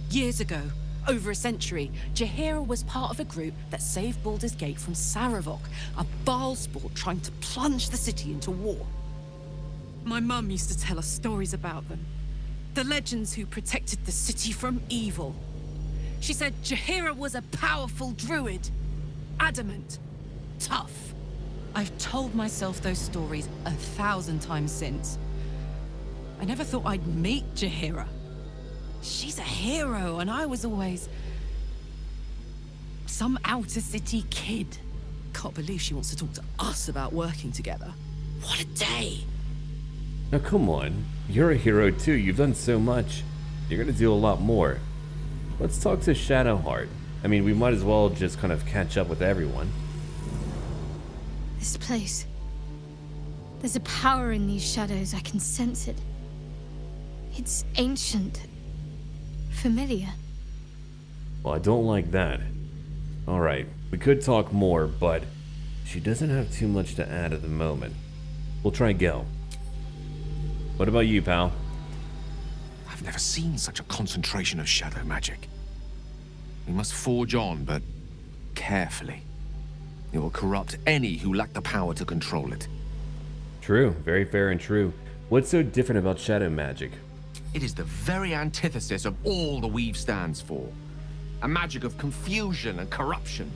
Years ago, over a century, Jaheira was part of a group that saved Baldur's Gate from Sarevok, a Bhaalspawn trying to plunge the city into war. My mum used to tell us stories about them. The legends who protected the city from evil. She said Jaheira was a powerful druid. Adamant. Tough. I've told myself those stories a thousand times since. I never thought I'd meet Jaheira. She's a hero, and I was always... some outer city kid. Can't believe she wants to talk to us about working together. What a day! Now come on. You're a hero too. You've done so much. You're gonna do a lot more. Let's talk to Shadowheart. I mean, we might as well just kind of catch up with everyone. This place. There's a power in these shadows. I can sense it. It's ancient. Familiar. Well, I don't like that. Alright, we could talk more, but she doesn't have too much to add at the moment. We'll try Gale. What about you, pal? I've never seen such a concentration of shadow magic. We must forge on, but carefully. It will corrupt any who lack the power to control it. True, very fair and true. What's so different about shadow magic? It is the very antithesis of all the Weave stands for. A magic of confusion and corruption,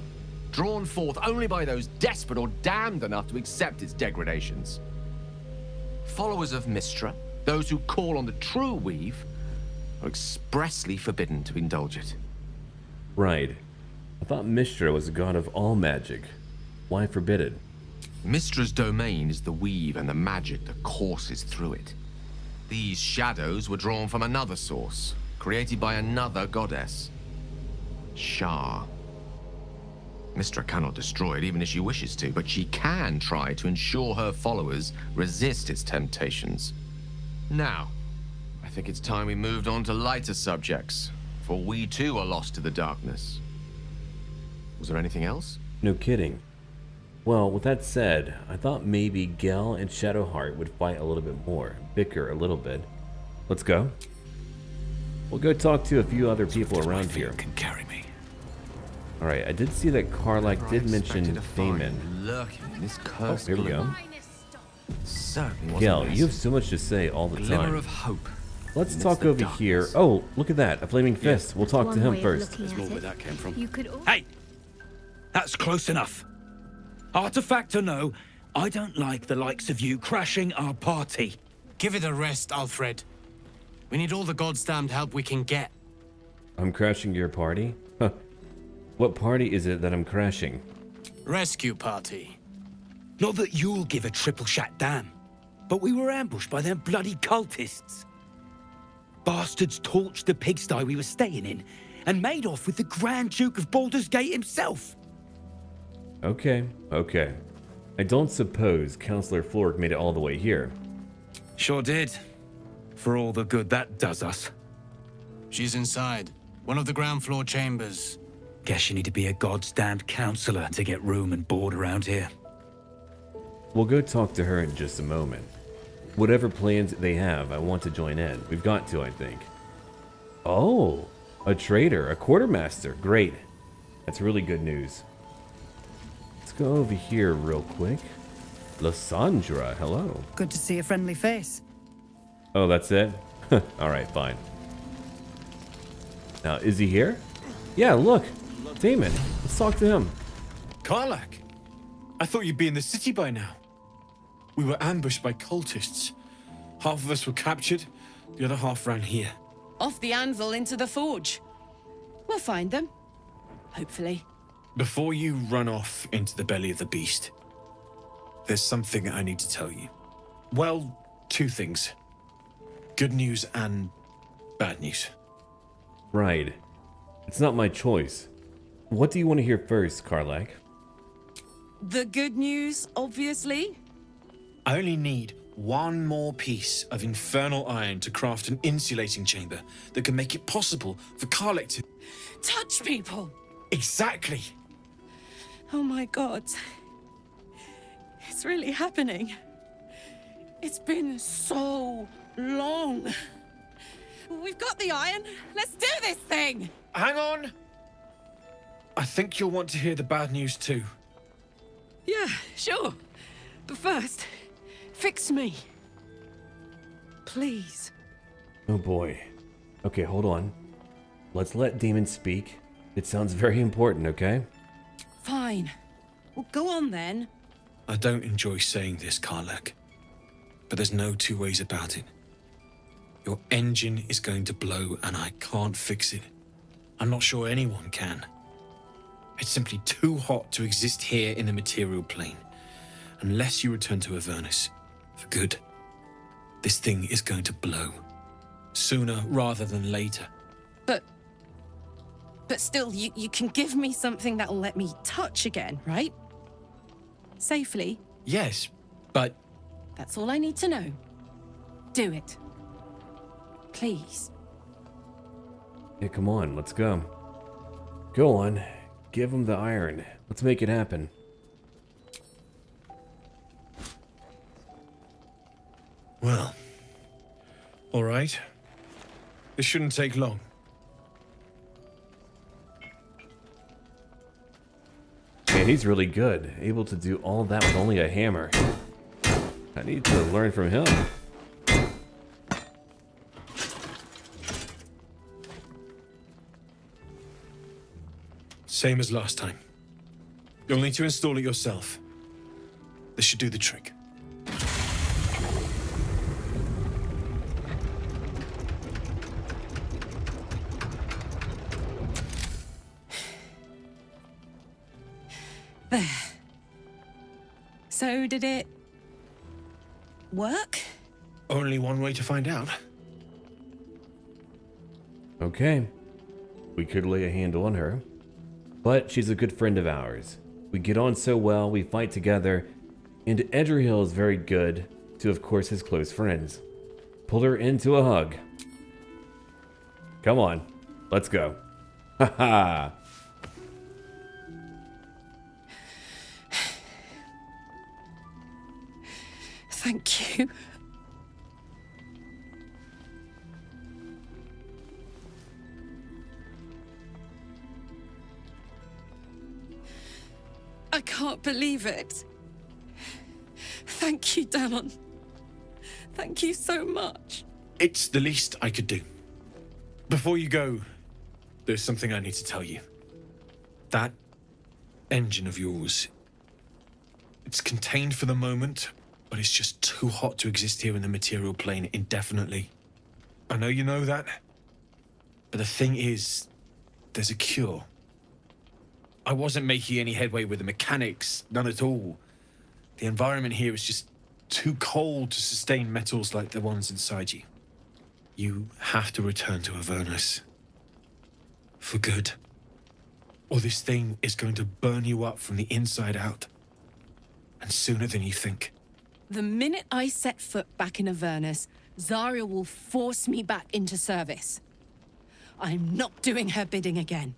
drawn forth only by those desperate or damned enough to accept its degradations. Followers of Mystra, those who call on the true Weave, are expressly forbidden to indulge it. Right. I thought Mystra was the god of all magic. Why forbidden? Mystra's domain is the weave and the magic that courses through it. These shadows were drawn from another source, created by another goddess. Shar. Mystra cannot destroy it even if she wishes to, but she can try to ensure her followers resist its temptations. Now, I think it's time we moved on to lighter subjects, for we too are lost to the darkness. Was there anything else? No kidding. Well, with that said, I thought maybe Gale and Shadowheart would fight a little bit more, bicker a little bit. Let's go. We'll go talk to a few other people around here. Can carry me. All right, I did see that Karlach did mention Thaman. Lurking in this Oh, here we go. gloom. Certainly wasn't Gale, you have so much to say all the Glimmer time. of hope. Let's talk the over here. Oh, look at that, a flaming fist. We'll talk to him first. looking There's at more where that came from. You could Hey! That's close enough. Artifact or no, I don't like the likes of you crashing our party. Give it a rest, Alfred. We need all the goddamned help we can get. I'm crashing your party? Huh. What party is it that I'm crashing? Rescue party. Not that you'll give a triple shot damn, but we were ambushed by them bloody cultists. Bastards torched the pigsty we were staying in and made off with the Grand Duke of Baldur's Gate himself. Okay, okay. I don't suppose Counselor Florrick made it all the way here. Sure did. For all the good that does us. She's inside. One of the ground floor chambers. Guess you need to be a goddamned counselor to get room and board around here. We'll go talk to her in just a moment. Whatever plans they have, I want to join in. We've got to, I think. Oh, a trader, a quartermaster. Great. That's really good news. Let's go over here real quick. Lysandra, hello. Good to see a friendly face. Oh, that's it? Alright, fine. Now, is he here? Yeah, look. Dammon. Let's talk to him. Karlach, I thought you'd be in the city by now. We were ambushed by cultists. Half of us were captured, the other half ran here. Off the anvil into the forge. We'll find them. Hopefully. Before you run off into the belly of the beast, There's something I need to tell you. Well, two things. Good news and bad news. Right. It's not my choice. What do you want to hear first, Karlach? The good news, obviously. I only need one more piece of infernal iron to craft an insulating chamber that can make it possible for Karlach to... Touch people! Exactly! Oh my god. It's really happening. It's been so long. We've got the iron. Let's do this thing! Hang on! I think you'll want to hear the bad news too. Yeah, sure. But first, fix me. Please. Oh boy. Okay, hold on. Let's let Dammon speak. It sounds very important, okay? Fine. Well, go on then. I don't enjoy saying this, Karlach, but there's no two ways about it. Your engine is going to blow and I can't fix it. I'm not sure anyone can. It's simply too hot to exist here in the material plane. Unless you return to Avernus for good. This thing is going to blow. Sooner rather than later. But. But still, you, you can give me something that'll let me touch again, right? Safely. Yes, but. That's all I need to know. Do it. Please. Yeah, come on, let's go. Go on, give him the iron. Let's make it happen. Well. Alright. This shouldn't take long. Man, he's really good. Able to do all that with only a hammer. I need to learn from him. Same as last time. You'll need to install it yourself. This should do the trick. So, did it. work? Only one way to find out. Okay. We could lay a hand on her. But she's a good friend of ours. We get on so well, we fight together, and Edrahil is very good to, of course, his close friends. Pull her into a hug. Come on, let's go. Ha ha! Thank you. I can't believe it. Thank you, Dammon. Thank you so much. It's the least I could do. Before you go, there's something I need to tell you. That engine of yours, it's contained for the moment, but it's just too hot to exist here in the material plane indefinitely. I know you know that, but the thing is, there's a cure. I wasn't making any headway with the mechanics, none at all. The environment here is just too cold to sustain metals like the ones inside you. You have to return to Avernus. For good. Or this thing is going to burn you up from the inside out. And sooner than you think. The minute I set foot back in Avernus, Zariel will force me back into service. I'm not doing her bidding again.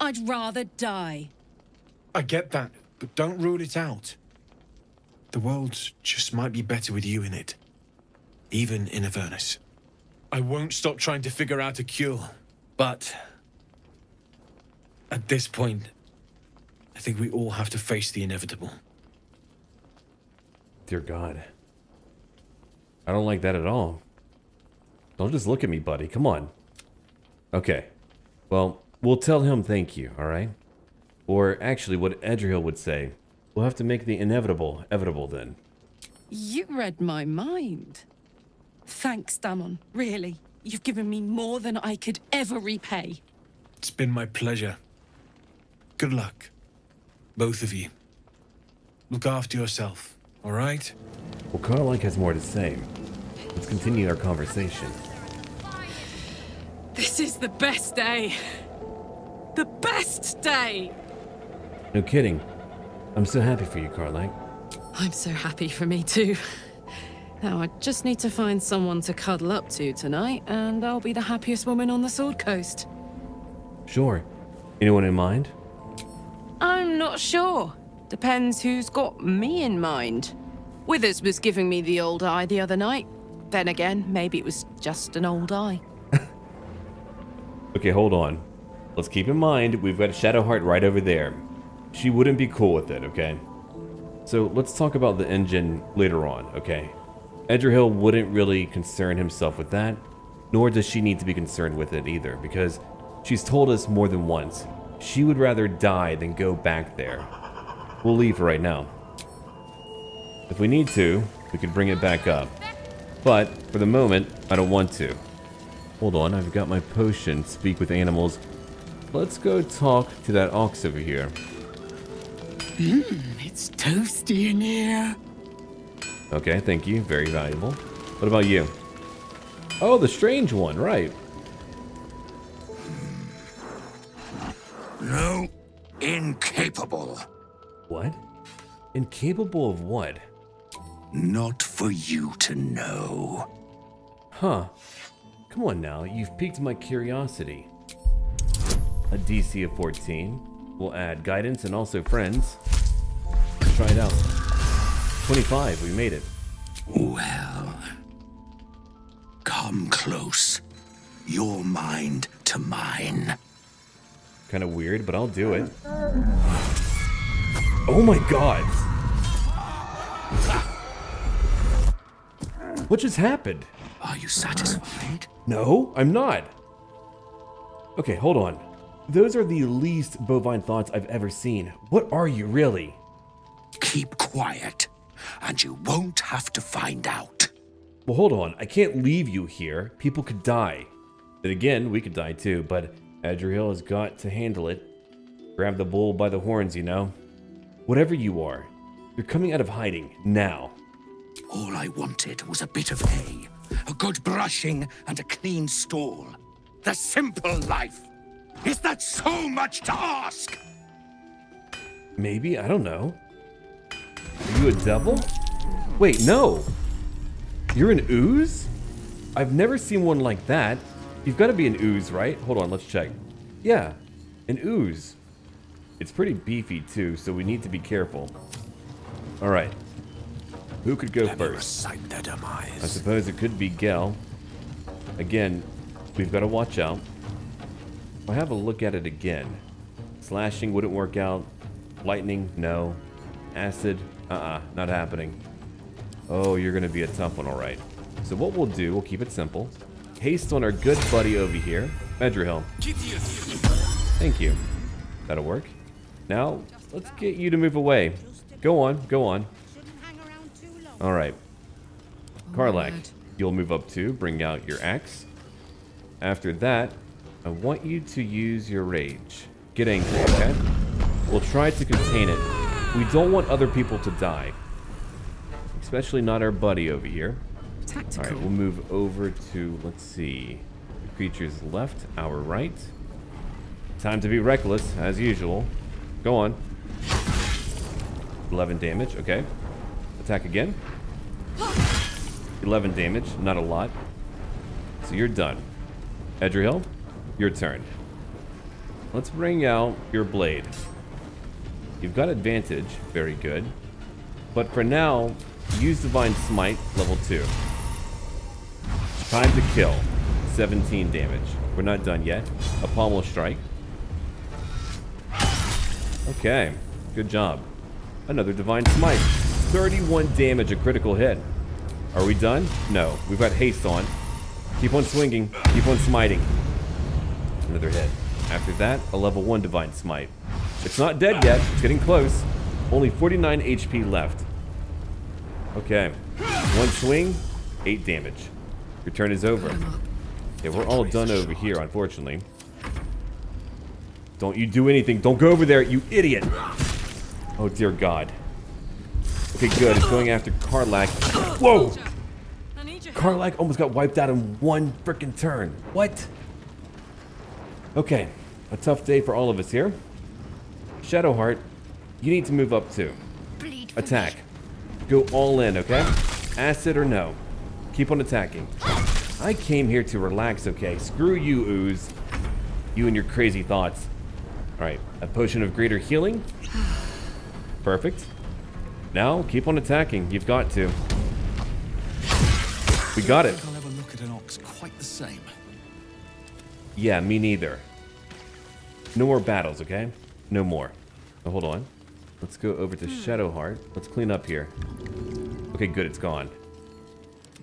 I'd rather die. I get that, but don't rule it out. The world just might be better with you in it. Even in Avernus. I won't stop trying to figure out a cure, but... At this point, I think we all have to face the inevitable. Dear God. I don't like that at all. Don't just look at me, buddy. Come on. Okay. Well, we'll tell him thank you, alright? Or actually, what Edrahil would say. We'll have to make the inevitable evitable then. You read my mind. Thanks, Dammon. Really. You've given me more than I could ever repay. It's been my pleasure. Good luck. Both of you. Look after yourself, all right? Well, Karlach has more to say. Let's continue our conversation. This is the best day. The best day! No kidding. I'm so happy for you, Karlach. I'm so happy for me too. Now I just need to find someone to cuddle up to tonight, and I'll be the happiest woman on the Sword Coast. Sure. Anyone in mind? I'm not sure. Depends who's got me in mind. Withers was giving me the old eye the other night. Then again, maybe it was just an old eye. Okay, hold on. Let's keep in mind we've got Shadowheart right over there. She wouldn't be cool with it, okay? So let's talk about the engine later on, okay? Edrahil wouldn't really concern himself with that, nor does she need to be concerned with it either, because she's told us more than once she would rather die than go back there. We'll leave for right now. If we need to, we could bring it back up. But, for the moment, I don't want to. Hold on, I've got my potion, speak with animals. Let's go talk to that ox over here. Mmm, it's toasty in here. Okay, thank you. Very valuable. What about you? Oh, the strange one, right. No, incapable. What? Incapable of what? Not for you to know. Huh. Come on now, you've piqued my curiosity. A DC of 14. We'll add guidance and also friends. Let's try it out. 25, we made it. Well, come close. Your mind to mine. Kind of weird, but I'll do it. Oh my god! What just happened? Are you satisfied? No, I'm not. Okay, hold on. Those are the least bovine thoughts I've ever seen. What are you really? Keep quiet, and you won't have to find out. Well, hold on. I can't leave you here. People could die. Then again, we could die too, but Edrahil has got to handle it. Grab the bull by the horns, you know? Whatever you are, you're coming out of hiding now. All I wanted was a bit of hay, a good brushing, and a clean stall. The simple life. Is that so much to ask? Maybe, I don't know. Are you a devil? Wait, no. You're an ooze? I've never seen one like that. You've got to be an ooze, right? Hold on, let's check. Yeah, an ooze. It's pretty beefy too, so we need to be careful. All right. Who could go first? I suppose it could be Gale. Again, we've got to watch out. If I have a look at it again, slashing wouldn't work out. Lightning, no. Acid, uh-uh, not happening. Oh, you're going to be a tough one, all right. So what we'll do, we'll keep it simple. Haste on our good buddy over here, Medrihill. Thank you. That'll work. Now, let's get you to move away. Go on, go on. All right. Karlach, you'll move up too, bring out your axe. After that, I want you to use your rage. Get angry, okay? We'll try to contain it. We don't want other people to die. Especially not our buddy over here. Tactical. All right, we'll move over to, let's see. The creature's left, our right. Time to be reckless, as usual. Go on. 11 damage, okay. Attack again. 11 damage, not a lot. So you're done. Edrahil, your turn. Let's bring out your blade. You've got advantage, very good. But for now, use Divine Smite, level 2. Time to kill, 17 damage. We're not done yet. A pommel strike. Okay, good job. Another Divine Smite. 31 damage, a critical hit. Are we done? No, we've got haste on. Keep on swinging, keep on smiting. Another hit. After that, a level 1 Divine Smite. It's not dead yet, it's getting close. Only 49 HP left. Okay, one swing, 8 damage. Your turn is over. Yeah, we're all done over here, unfortunately. Don't you do anything. Don't go over there, you idiot. Oh, dear God. Okay, good. It's going after Karlach. Whoa! Karlach almost got wiped out in one freaking turn. What? Okay, a tough day for all of us here. Shadowheart, you need to move up too. Attack. Go all in, okay? Acid or no. Keep on attacking. I came here to relax, okay? Screw you, Ooze. You and your crazy thoughts. Alright, a potion of greater healing. Perfect. Now, keep on attacking. You've got to. We got it. I'll ever look at an ox quite the same. Yeah, me neither. No more battles, okay? No more. Oh, hold on. Let's go over to hmm. Shadowheart. Let's clean up here. Okay, good, it's gone.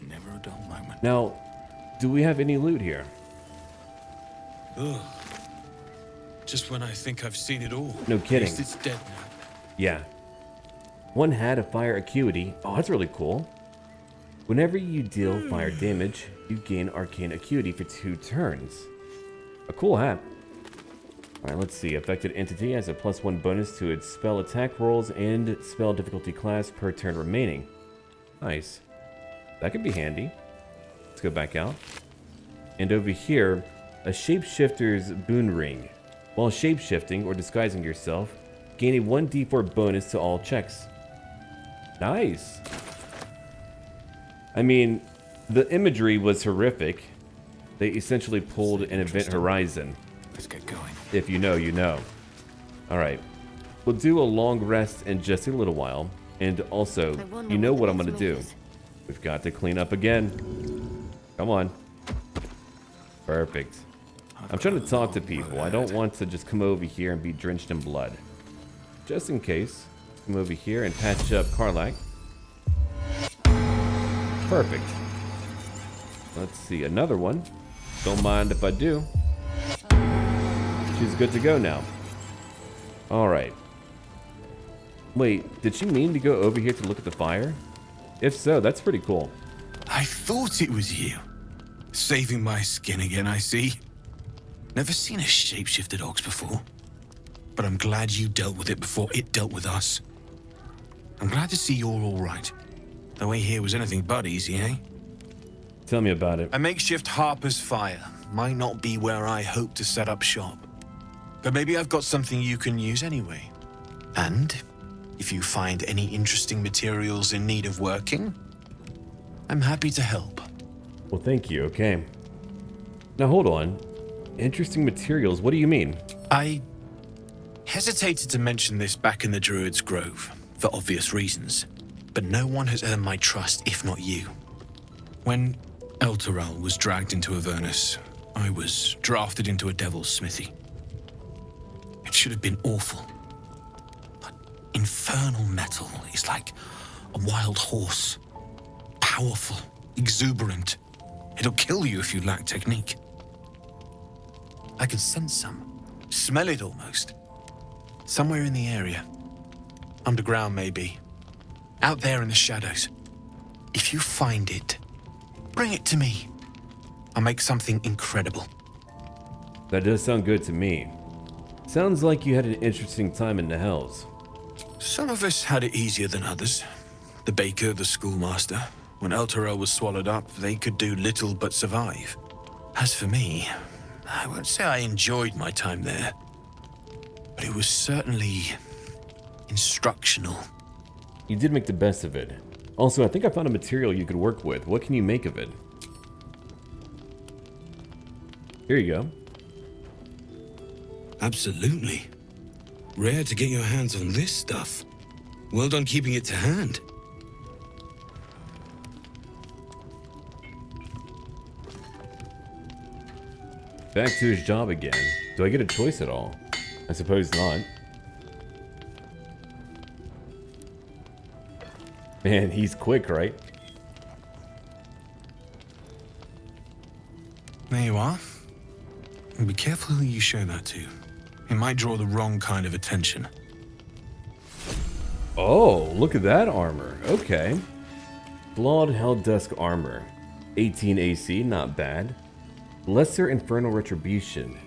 Never a dull moment. Now, do we have any loot here? Ugh. Just when I think I've seen it all. No kidding. It's dead now. Yeah. One hat of fire acuity. Oh, that's really cool. Whenever you deal hmm. fire damage, you gain arcane acuity for two turns. A cool hat. Alright, let's see. Affected entity has a plus one bonus to its spell attack rolls and spell difficulty class per turn remaining. Nice. That could be handy. Let's go back out. And over here, a shapeshifter's boon ring. While shapeshifting or disguising yourself, gain a 1d4 bonus to all checks. Nice. I mean, the imagery was horrific. They essentially pulled an Event Horizon. Let's get going. If you know, you know. Alright. We'll do a long rest in just a little while. And also, you know what I'm going to do. We've got to clean up again. Come on. Perfect. I'm trying to talk to people. I don't want to just come over here and be drenched in blood. Just in case. Come over here and patch up Karlach. Perfect. Let's see, another one. Don't mind if I do. She's good to go now. Alright. Wait, did she mean to go over here to look at the fire? If so, that's pretty cool. I thought it was you. Saving my skin again, I see. Never seen a shapeshifted ox before. But I'm glad you dealt with it before it dealt with us. I'm glad to see you're all right. The way here was anything but easy, eh? Tell me about it. A makeshift Harper's Fire might not be where I hope to set up shop. But maybe I've got something you can use anyway. And if you find any interesting materials in need of working, I'm happy to help. Well, thank you. Okay. Now, hold on. Interesting materials. What do you mean? I hesitated to mention this back in the Druid's Grove, for obvious reasons. But no one has earned my trust if not you. When Elturel was dragged into Avernus, I was drafted into a devil's smithy. It should have been awful. But infernal metal is like a wild horse. Powerful, exuberant. It'll kill you if you lack technique. I can sense some. Smell it almost. Somewhere in the area. Underground, maybe. Out there in the shadows. If you find it, bring it to me. I'll make something incredible. That does sound good to me. Sounds like you had an interesting time in the Hells. Some of us had it easier than others. The baker, the schoolmaster. When Elturel was swallowed up, they could do little but survive. As for me, I won't say I enjoyed my time there. But it was certainly instructional. You did make the best of it. Also, I think I found a material you could work with. What can you make of it? Here you go. Absolutely. Rare to get your hands on this stuff. Well done keeping it to hand. Back to his job again. Do I get a choice at all? I suppose not. Man, he's quick, right? There you are. Be careful who you show that to. It might draw the wrong kind of attention. Oh, look at that armor. Okay. Flawed Helldusk armor. 18 AC, not bad. Lesser Infernal Retribution.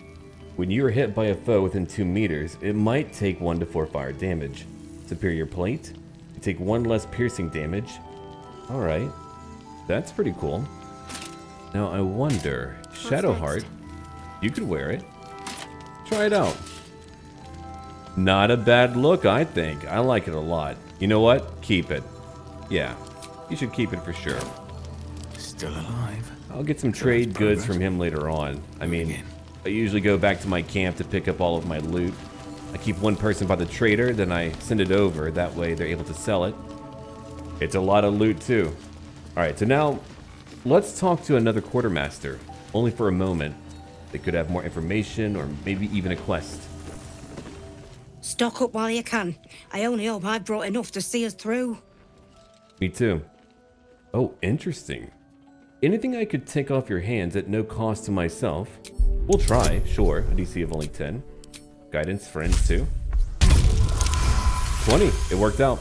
When you are hit by a foe within 2 meters, it might take 1 to 4 fire damage. Superior Plate. You take one less piercing damage. Alright. That's pretty cool. Now I wonder, Shadowheart, you could wear it. Try it out. Not a bad look, I think. I like it a lot. You know what? Keep it. Yeah, you should keep it for sure. Still alive. I'll get some trade goods from him later on. I mean, I usually go back to my camp to pick up all of my loot. I keep one person by the trader, then I send it over. That way they're able to sell it. It's a lot of loot too. Alright, so now let's talk to another quartermaster. Only for a moment. They could have more information or maybe even a quest. Stock up while you can. I only hope I've brought enough to see us through. Me too. Oh, interesting. Anything I could take off your hands at no cost to myself? We'll try, sure. A DC of only 10. Guidance, friends too. 20. It worked out.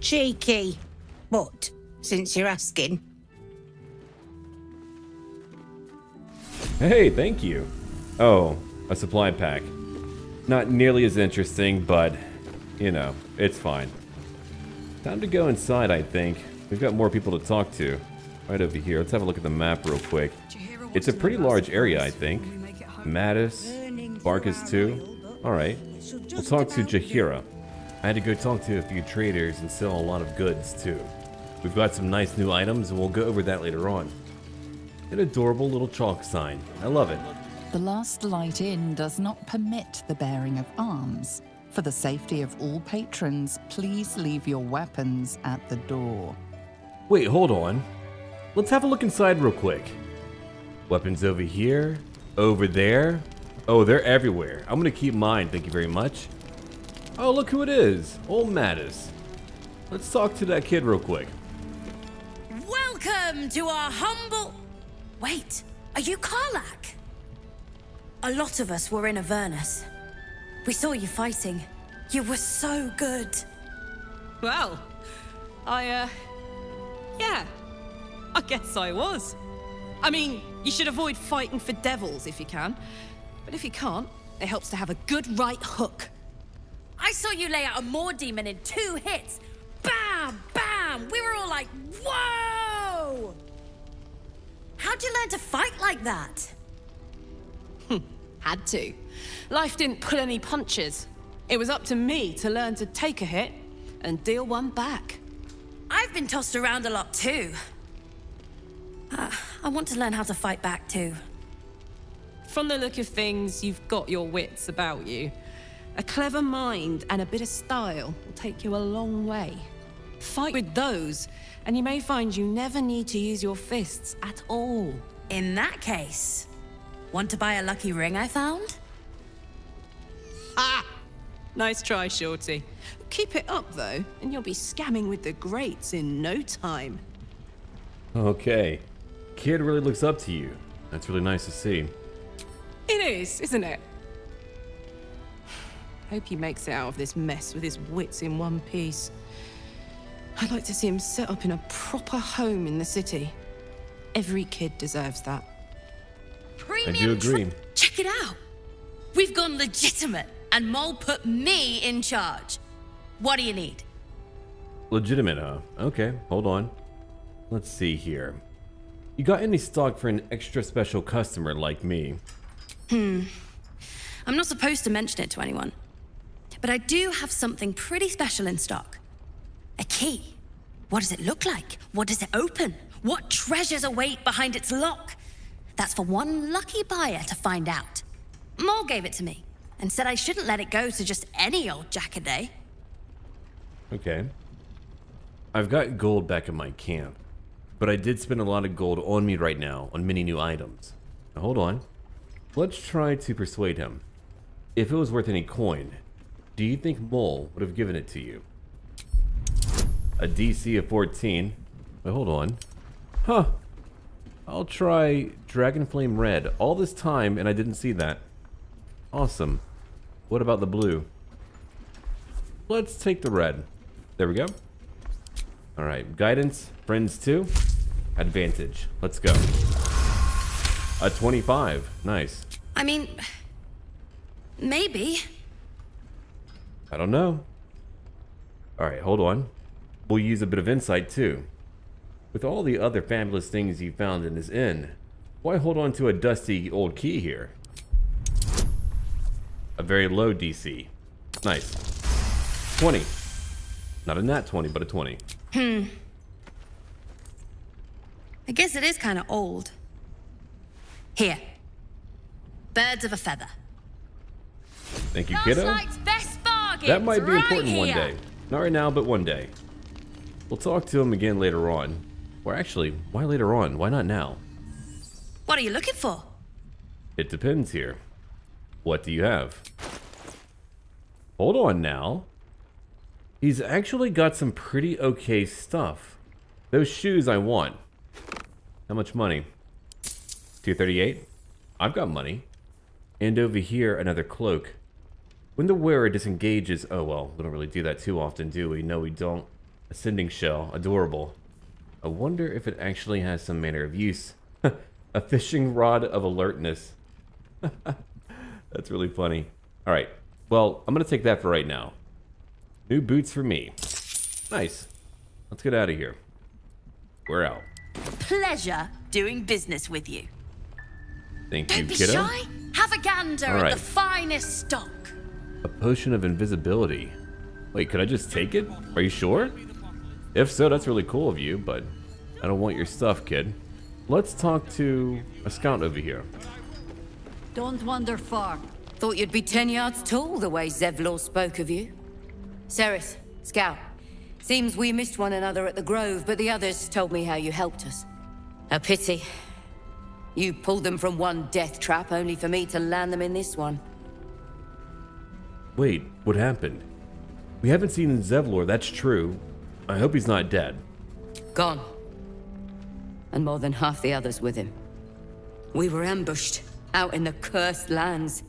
Cheeky. But, since you're asking, Hey, thank you. Oh, a supply pack. Not nearly as interesting, but, you know, it's fine. Time to go inside, I think. We've got more people to talk to. Right over here. Let's have a look at the map real quick. It's a pretty large area, I think. Mattis, Barcus too. Alright. We'll talk to Jaheira. I had to go talk to a few traders and sell a lot of goods too. We've got some nice new items and we'll go over that later on. An adorable little chalk sign. I love it. The Last Light Inn does not permit the bearing of arms. For the safety of all patrons, please leave your weapons at the door. Wait, hold on. Let's have a look inside real quick. Weapons over here, over there. Oh, they're everywhere. I'm gonna keep mine, thank you very much. Oh, look who it is. Old Mattis. Let's talk to that kid real quick. Welcome to our humble. Wait, are you Karlach? A lot of us were in Avernus. We saw you fighting. You were so good. Well, I, uh. Yeah. I guess I was. I mean, you should avoid fighting for devils if you can. But if you can't, it helps to have a good right hook. I saw you lay out a maw demon in two hits. Bam! Bam! We were all like, whoa! How'd you learn to fight like that? Hmm, had to. Life didn't pull any punches. It was up to me to learn to take a hit and deal one back. I've been tossed around a lot too. Uh, I want to learn how to fight back too. From the look of things, you've got your wits about you. A clever mind and a bit of style will take you a long way. Fight with those, and you may find you never need to use your fists at all. In that case, want to buy a lucky ring I found? Ha! Nice try, Shorty. Keep it up, though, and you'll be scamming with the greats in no time. Okay. Kid really looks up to you. That's really nice to see. It is, isn't it? Hope he makes it out of this mess with his wits in one piece. I'd like to see him set up in a proper home in the city. Every kid deserves that. I do agree. Check it out. We've gone legitimate, and Mole put me in charge. What do you need? Legitimate, huh? Okay, hold on. Let's see here. You got any stock for an extra special customer like me? Hmm. I'm not supposed to mention it to anyone. But I do have something pretty special in stock. A key. What does it look like? What does it open? What treasures await behind its lock? That's for one lucky buyer to find out. Mole gave it to me and said I shouldn't let it go to just any old jackaday. Okay. I've got gold back in my camp, but I did spend a lot of gold on me right now on many new items. Now, hold on. Let's try to persuade him. If it was worth any coin, do you think Mole would have given it to you? A DC of 14. Wait, hold on. Huh. I'll try Dragon Flame Red. All this time and I didn't see that. Awesome. What about the blue? Let's take the red. There we go. Alright, guidance, friends too. Advantage. Let's go. A 25. Nice. I mean, maybe. I don't know. Alright, hold on. We'll use a bit of insight too. With all the other fabulous things you found in this inn, why hold on to a dusty old key here? A very low DC. Nice. 20. Not a nat 20, but a 20. Hmm. I guess it is kind of old. Here. Birds of a feather. Thank you, kiddo. best That might be right important one day. Not right now, but one day. We'll talk to him again later on. Or actually, why later on? Why not now? What are you looking for? It depends here. What do you have? Hold on now. He's actually got some pretty okay stuff. Those shoes I want. How much money? 238? I've got money. And over here, another cloak. When the wearer disengages... Oh, well, we don't really do that too often, do we? No, we don't. Ascending shell. Adorable. I wonder if it actually has some manner of use. A fishing rod of alertness. That's really funny. All right. Well, I'm going to take that for right now. New boots for me. Nice. Let's get out of here. We're out. Pleasure doing business with you. Thank you, kiddo. Don't be shy. Have a gander All at the finest stock. A potion of invisibility. Wait, could I just take it? Are you sure? If so, that's really cool of you, but I don't want your stuff, kid. Let's talk to a scout over here. Don't wander far. Thought you'd be ten yards tall the way Zevlor spoke of you. Ceres, Scout. Seems we missed one another at the Grove, but the others told me how you helped us. A pity. You pulled them from one death trap, only for me to land them in this one. Wait, what happened? We haven't seen Zevlor, that's true. I hope he's not dead. Gone. And more than half the others with him. We were ambushed, out in the cursed lands.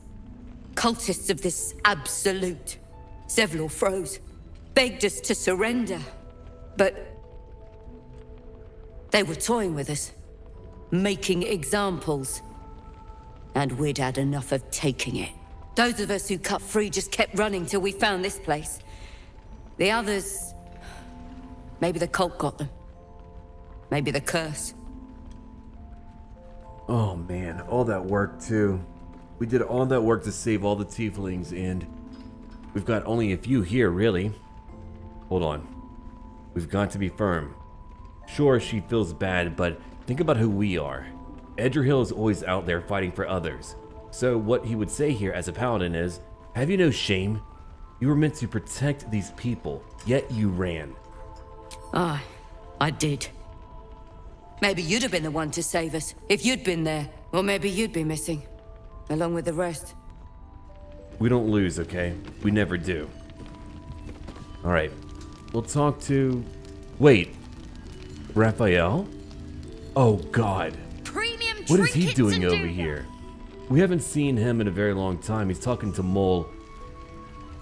Cultists of this absolute. Zevlor froze, begged us to surrender. But... They were toying with us. Making examples. And we'd had enough of taking it. Those of us who cut free just kept running till we found this place. The others... Maybe the cult got them. Maybe the curse. Oh man, all that work too. We did all that work to save all the tieflings and we've got only a few here really. Hold on. We've got to be firm. Sure, she feels bad, but think about who we are. Edrahil is always out there fighting for others. So what he would say here as a paladin is, have you no shame? You were meant to protect these people, yet you ran. Aye, I did. Maybe you'd have been the one to save us, if you'd been there. Or maybe you'd be missing, along with the rest. We don't lose, okay? We never do. Alright. We'll talk to... Wait. Raphael? Oh, God. Premium What is he doing over here? We haven't seen him in a very long time. He's talking to Mole.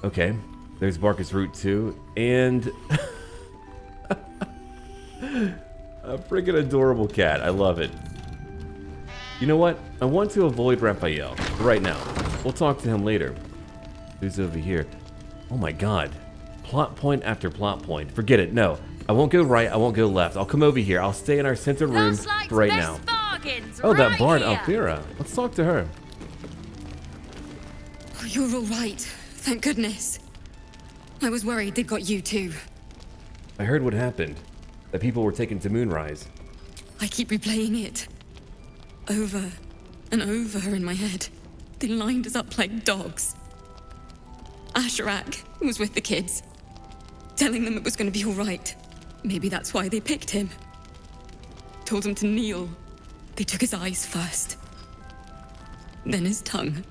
Okay. There's Barcus Wroot 2. And... a freaking adorable cat. I love it. You know what? I want to avoid Raphael right now. We'll talk to him later. Who's over here? Oh my god. Plot point after plot point. Forget it. No. I won't go right. I won't go left. I'll come over here. I'll stay in our center room for right now. Oh, that right bard, here. Alfira. Uh, let's talk to her. Oh, you're all right. Thank goodness. I was worried they'd got you too. I heard what happened. That people were taken to Moonrise. I keep replaying it. Over and over in my head. They lined us up like dogs. Asherak was with the kids, telling them it was going to be all right. Maybe that's why they picked him. Told him to kneel. They took his eyes first, then his tongue.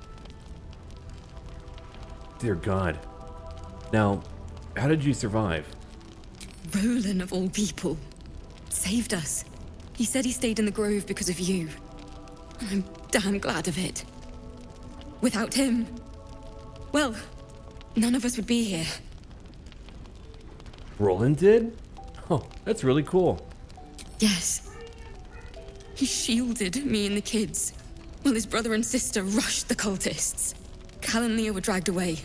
Dear God. Now, how did you survive? Roland, of all people, saved us. He said he stayed in the grove because of you. I'm damn glad of it. Without him, well, none of us would be here. Roland did? That's really cool. Yes. He shielded me and the kids, while his brother and sister rushed the cultists. Cal and Lia were dragged away,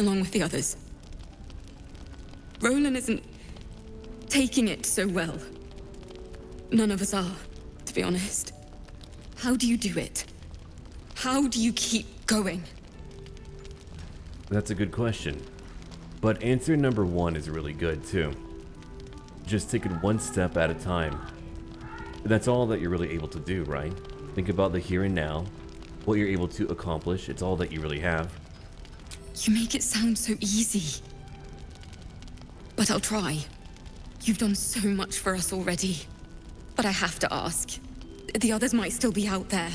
along with the others. Roland isn't taking it so well. None of us are, to be honest. How do you do it? How do you keep going? That's a good question. But answer number one is really good too. Just take it one step at a time. That's all that you're really able to do, right? Think about the here and now, what you're able to accomplish. It's all that you really have. You make it sound so easy. But I'll try. You've done so much for us already. But I have to ask. The others might still be out there.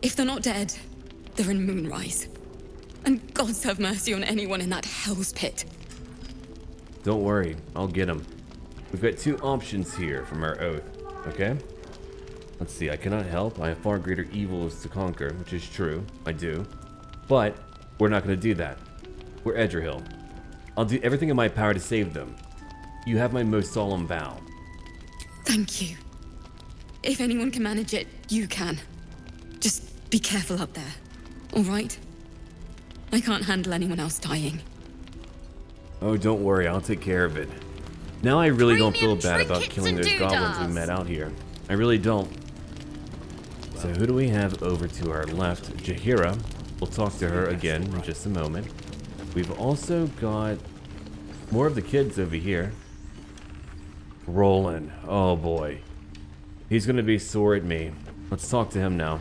If they're not dead, they're in Moonrise. And gods have mercy on anyone in that hell's pit. Don't worry, I'll get them. We've got two options here from our oath, okay? Let's see, I cannot help. I have far greater evils to conquer, which is true. I do. But we're not going to do that. We're Edrahil. I'll do everything in my power to save them. You have my most solemn vow. Thank you. If anyone can manage it, you can. Just be careful up there, all right? I can't handle anyone else dying. Oh, don't worry, I'll take care of it. Now I really don't feel bad about killing those goblins we met out here. I really don't. So who do we have over to our left? Jaheira. We'll talk to her again in just a moment. We've also got more of the kids over here. Roland. Oh boy. He's gonna be sore at me. Let's talk to him now.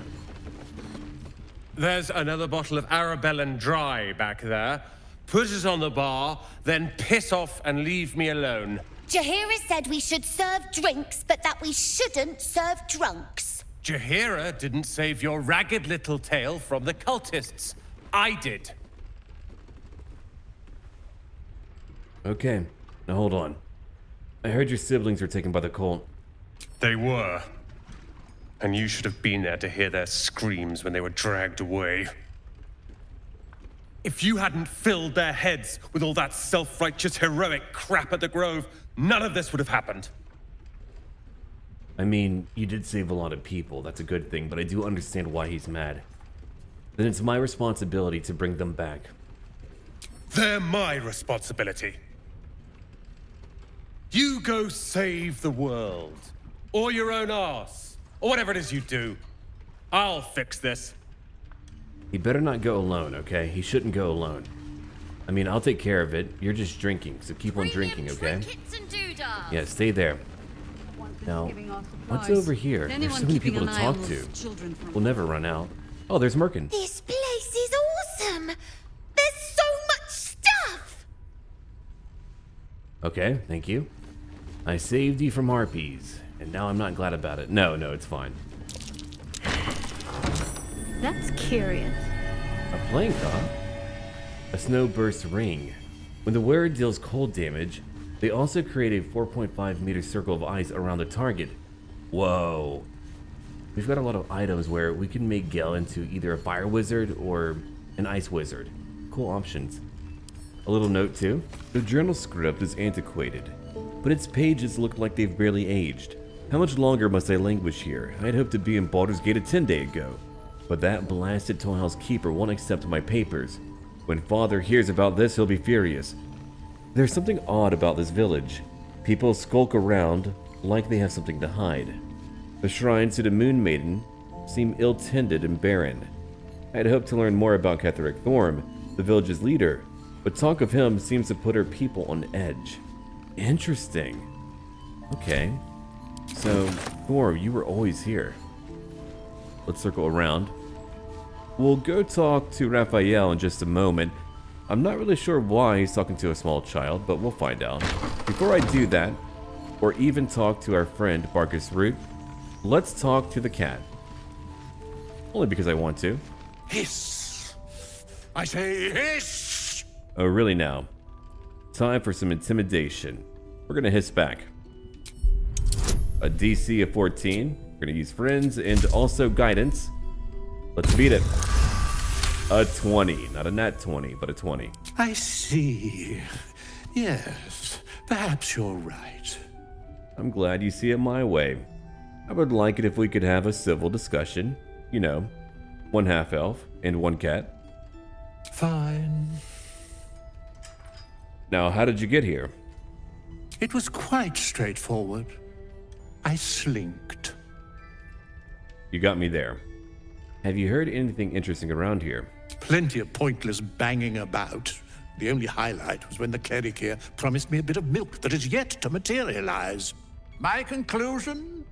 There's another bottle of Arabellan Dry back there. Put it on the bar, then piss off and leave me alone. Jaheira said we should serve drinks, but that we shouldn't serve drunks. Jaheira didn't save your ragged little tail from the cultists. I did. Okay. Now hold on. I heard your siblings were taken by the cult. They were. And you should have been there to hear their screams when they were dragged away. If you hadn't filled their heads with all that self righteous, heroic crap at the Grove, none of this would have happened. I mean, you did save a lot of people. That's a good thing, but I do understand why he's mad. Then it's my responsibility to bring them back. They're my responsibility. You go save the world. Or your own ass. Or whatever it is you do. I'll fix this. He better not go alone, okay? He shouldn't go alone. I mean, I'll take care of it. You're just drinking, so keep on drinking, okay? Yeah, stay there. Now, what's over here? There's so many people to talk to. We'll never run out. Oh, there's Mirkon. This place is awesome. There's so much stuff. Okay, thank you. I saved you from harpies, and now I'm not glad about it. No, no, it's fine. That's curious. A plank, huh? A snowburst ring. When the wearer deals cold damage, they also create a 4.5 meter circle of ice around the target. Whoa. We've got a lot of items where we can make Gale into either a fire wizard or an ice wizard. Cool options. A little note too. The journal script is antiquated, but its pages look like they've barely aged. How much longer must I languish here? I had hoped to be in Baldur's Gate a 10 day ago. But that blasted Tollhouse Keeper won't accept my papers. When Father hears about this, he'll be furious. There's something odd about this village. People skulk around like they have something to hide. The shrines to the Moon Maiden seem ill-tended and barren. I had hoped to learn more about Ketheric Thorm, the village's leader, but talk of him seems to put her people on edge. Interesting. Okay. So, Thorm, you were always here. Let's circle around. We'll go talk to Raphael in just a moment. I'm not really sure why he's talking to a small child, but we'll find out. Before I do that, or even talk to our friend Barcus Wroot, let's talk to the cat. Only because I want to. Hiss! I say hiss! Oh, really now? Time for some intimidation. We're gonna hiss back. A DC of 14. We're gonna use friends and also guidance. Let's beat it. A 20. Not a nat 20, but a 20. I see. Yes, perhaps you're right. I'm glad you see it my way. I would like it if we could have a civil discussion. You know, one half elf and one cat. Fine. Now, how did you get here? It was quite straightforward. I slinked. You got me there. Have you heard anything interesting around here? Plenty of pointless banging about. The only highlight was when the cleric here promised me a bit of milk that is yet to materialize. My conclusion?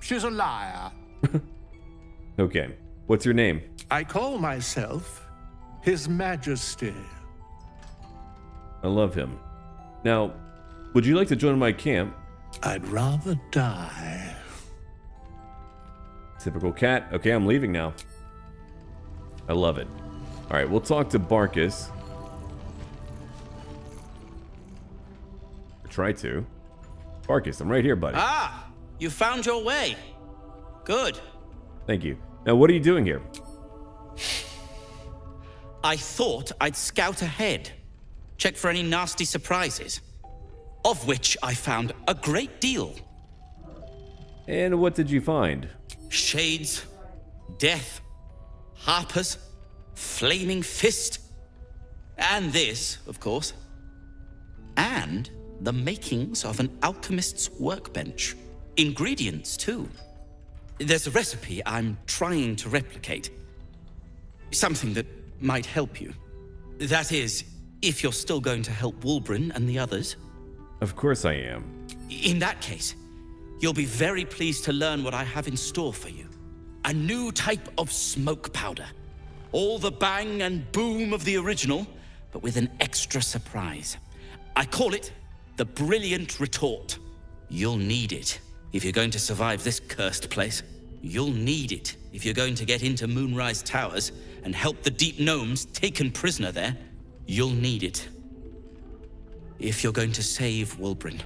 She's a liar. Okay. What's your name? I call myself His Majesty. I love him. Now, would you like to join my camp? I'd rather die. Typical cat. Okay, I'm leaving now. I love it. All right, we'll talk to Barcus. Or try to. Barcus, I'm right here, buddy. Ah, you found your way. Good. Thank you. Now, what are you doing here? I thought I'd scout ahead, check for any nasty surprises, of which I found a great deal. And what did you find? Shades, death, harpers, flaming fist, and this, of course. And the makings of an alchemist's workbench. Ingredients, too. There's a recipe I'm trying to replicate. Something that might help you. That is, if you're still going to help Wulbren and the others. Of course I am. In that case, you'll be very pleased to learn what I have in store for you. A new type of smoke powder. All the bang and boom of the original, but with an extra surprise. I call it the Brilliant Retort. You'll need it if you're going to survive this cursed place. You'll need it if you're going to get into Moonrise Towers and help the Deep Gnomes taken prisoner there. You'll need it. If you're going to save Wulbren.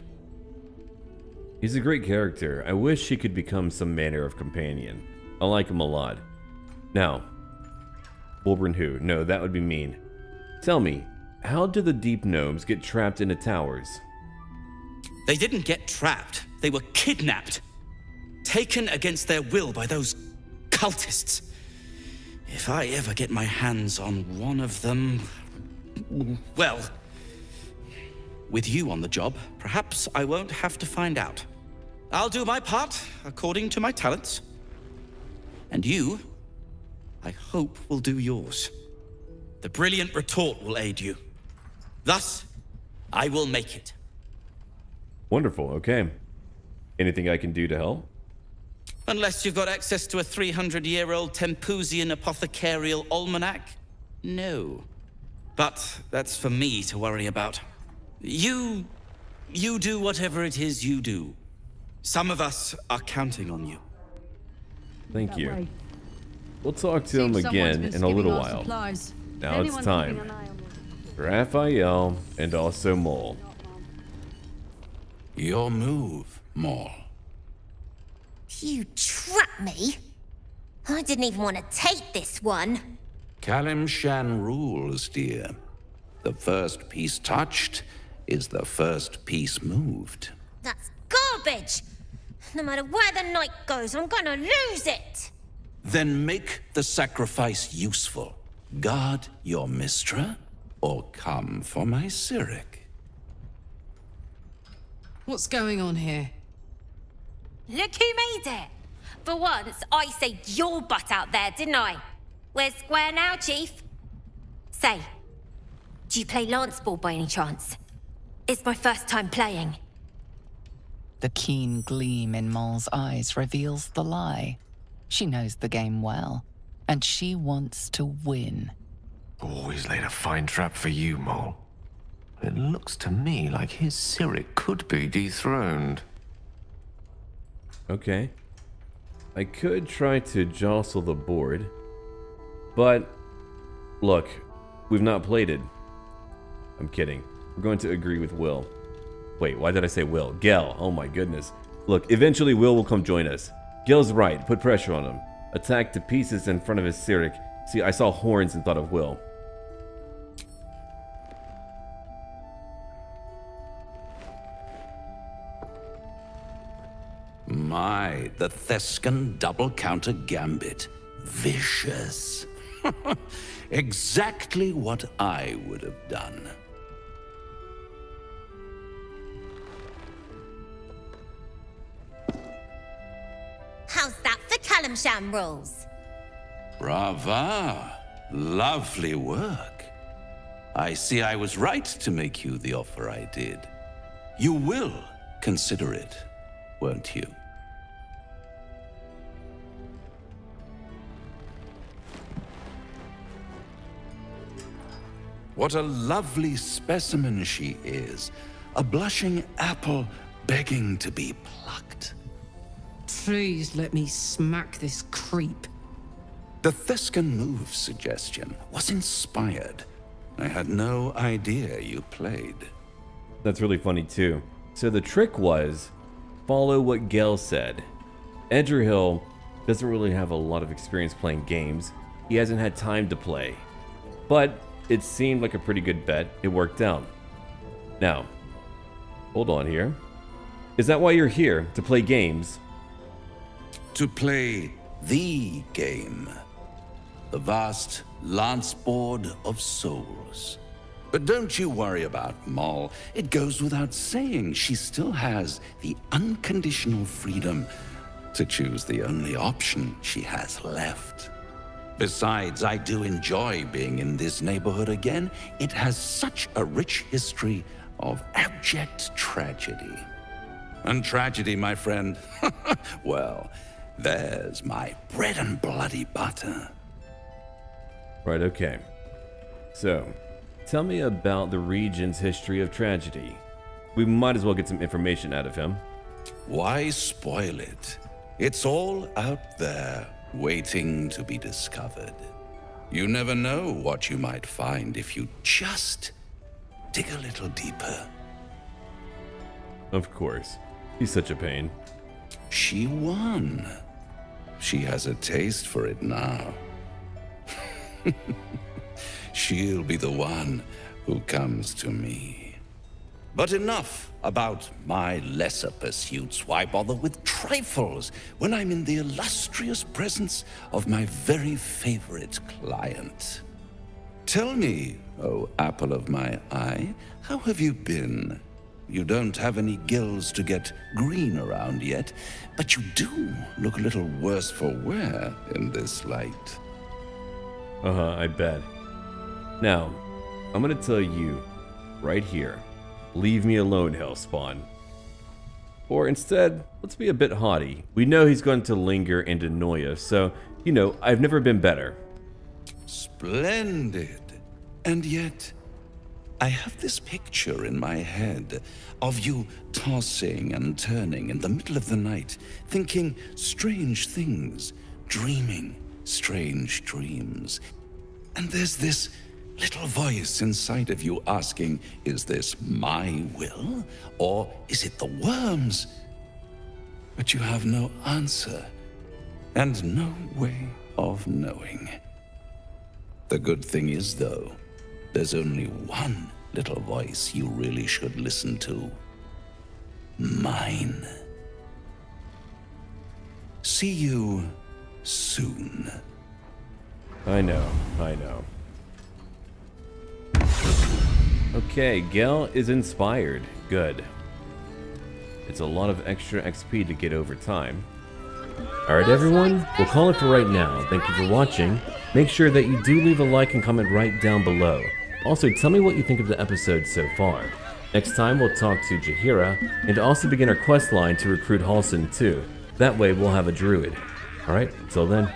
He's a great character. I wish he could become some manner of companion. I like him a lot. Now, Wulbren who? No, that would be mean. Tell me, how do the Deep Gnomes get trapped into towers? They didn't get trapped. They were kidnapped. Taken against their will by those cultists. If I ever get my hands on one of them... Well... With you on the job, perhaps I won't have to find out. I'll do my part, according to my talents. And you, I hope, will do yours. The brilliant retort will aid you. Thus, I will make it. Wonderful, okay. Anything I can do to help? Unless you've got access to a 300-year-old Tempusian apothecarial almanac? No. But that's for me to worry about. You... you do whatever it is you do. Some of us are counting on you. Thank you. We'll talk to him again in a little while. Now it's time. Raphael and also Mole. Your move, Mole. You trapped me? I didn't even want to take this one. Calimshan rules, dear. The first piece touched is the first piece moved. That's garbage! No matter where the night goes, I'm gonna lose it! Then make the sacrifice useful. Guard your Mystra, or come for my Cyric. What's going on here? Look who made it! For once, I saved your butt out there, didn't I? We're square now, Chief. Say, do you play lanceboard by any chance? It's my first time playing. The keen gleam in Mole's eyes reveals the lie. She knows the game well, and she wants to win. Always laid a fine trap for you, Mole. It looks to me like his Cyric could be dethroned. Okay. I could try to jostle the board, but look, we've not played it. I'm kidding. We're going to agree with Wyll. Wait, why did I say Wyll? Gale. Oh my goodness. Look, eventually Wyll will come join us. Gale's right. Put pressure on him. Attack to pieces in front of his Cyric. See, I saw horns and thought of Wyll. My, the Thescan double counter gambit. Vicious. exactly what I would have done. How's that for Calimshan rules? Brava. Lovely work. I see I was right to make you the offer I did. You will consider it, won't you? What a lovely specimen she is. A blushing apple begging to be plucked. Please let me smack this creep. The Thescan move suggestion was inspired. I had no idea you played. That's really funny too. So the trick was follow what Gale said. Edrahil doesn't really have a lot of experience playing games. He hasn't had time to play. But it seemed like a pretty good bet. It worked out. Now, hold on here. Is that why you're here? To play games? To play the game. The vast lanceboard of souls. But don't you worry about Mol. It goes without saying she still has the unconditional freedom to choose the only option she has left. Besides, I do enjoy being in this neighborhood again. It has such a rich history of abject tragedy. And tragedy, my friend, well, there's my bread and bloody butter. Right, okay. So, tell me about the region's history of tragedy. We might as well get some information out of him. Why spoil it? It's all out there, waiting to be discovered. You never know what you might find if you just dig a little deeper. Of course. He's such a pain. She won. She has a taste for it now. She'll be the one who comes to me. But enough about my lesser pursuits. Why bother with trifles when I'm in the illustrious presence of my very favorite client? Tell me, oh apple of my eye, how have you been? You don't have any gills to get green around yet, but you do look a little worse for wear in this light. Uh huh, I bet. Now, I'm gonna tell you, right here, leave me alone, Hellspawn. Or instead, let's be a bit haughty. We know he's going to linger and annoy us, so, you know, I've never been better. Splendid. And yet, I have this picture in my head of you tossing and turning in the middle of the night, thinking strange things, dreaming strange dreams. And there's this little voice inside of you asking, is this my will? Or is it the worms? But you have no answer, and no way of knowing. The good thing is, though, there's only one little voice you really should listen to. Mine. See you soon. I know, I know. Okay, Gale is inspired. Good. It's a lot of extra XP to get over time. Alright everyone, we'll call it for right now. Thank you for watching. Make sure that you do leave a like and comment right down below. Also, tell me what you think of the episode so far. Next time, we'll talk to Jaheira, and also begin our quest line to recruit Halsin too. That way, we'll have a druid. Alright, until then,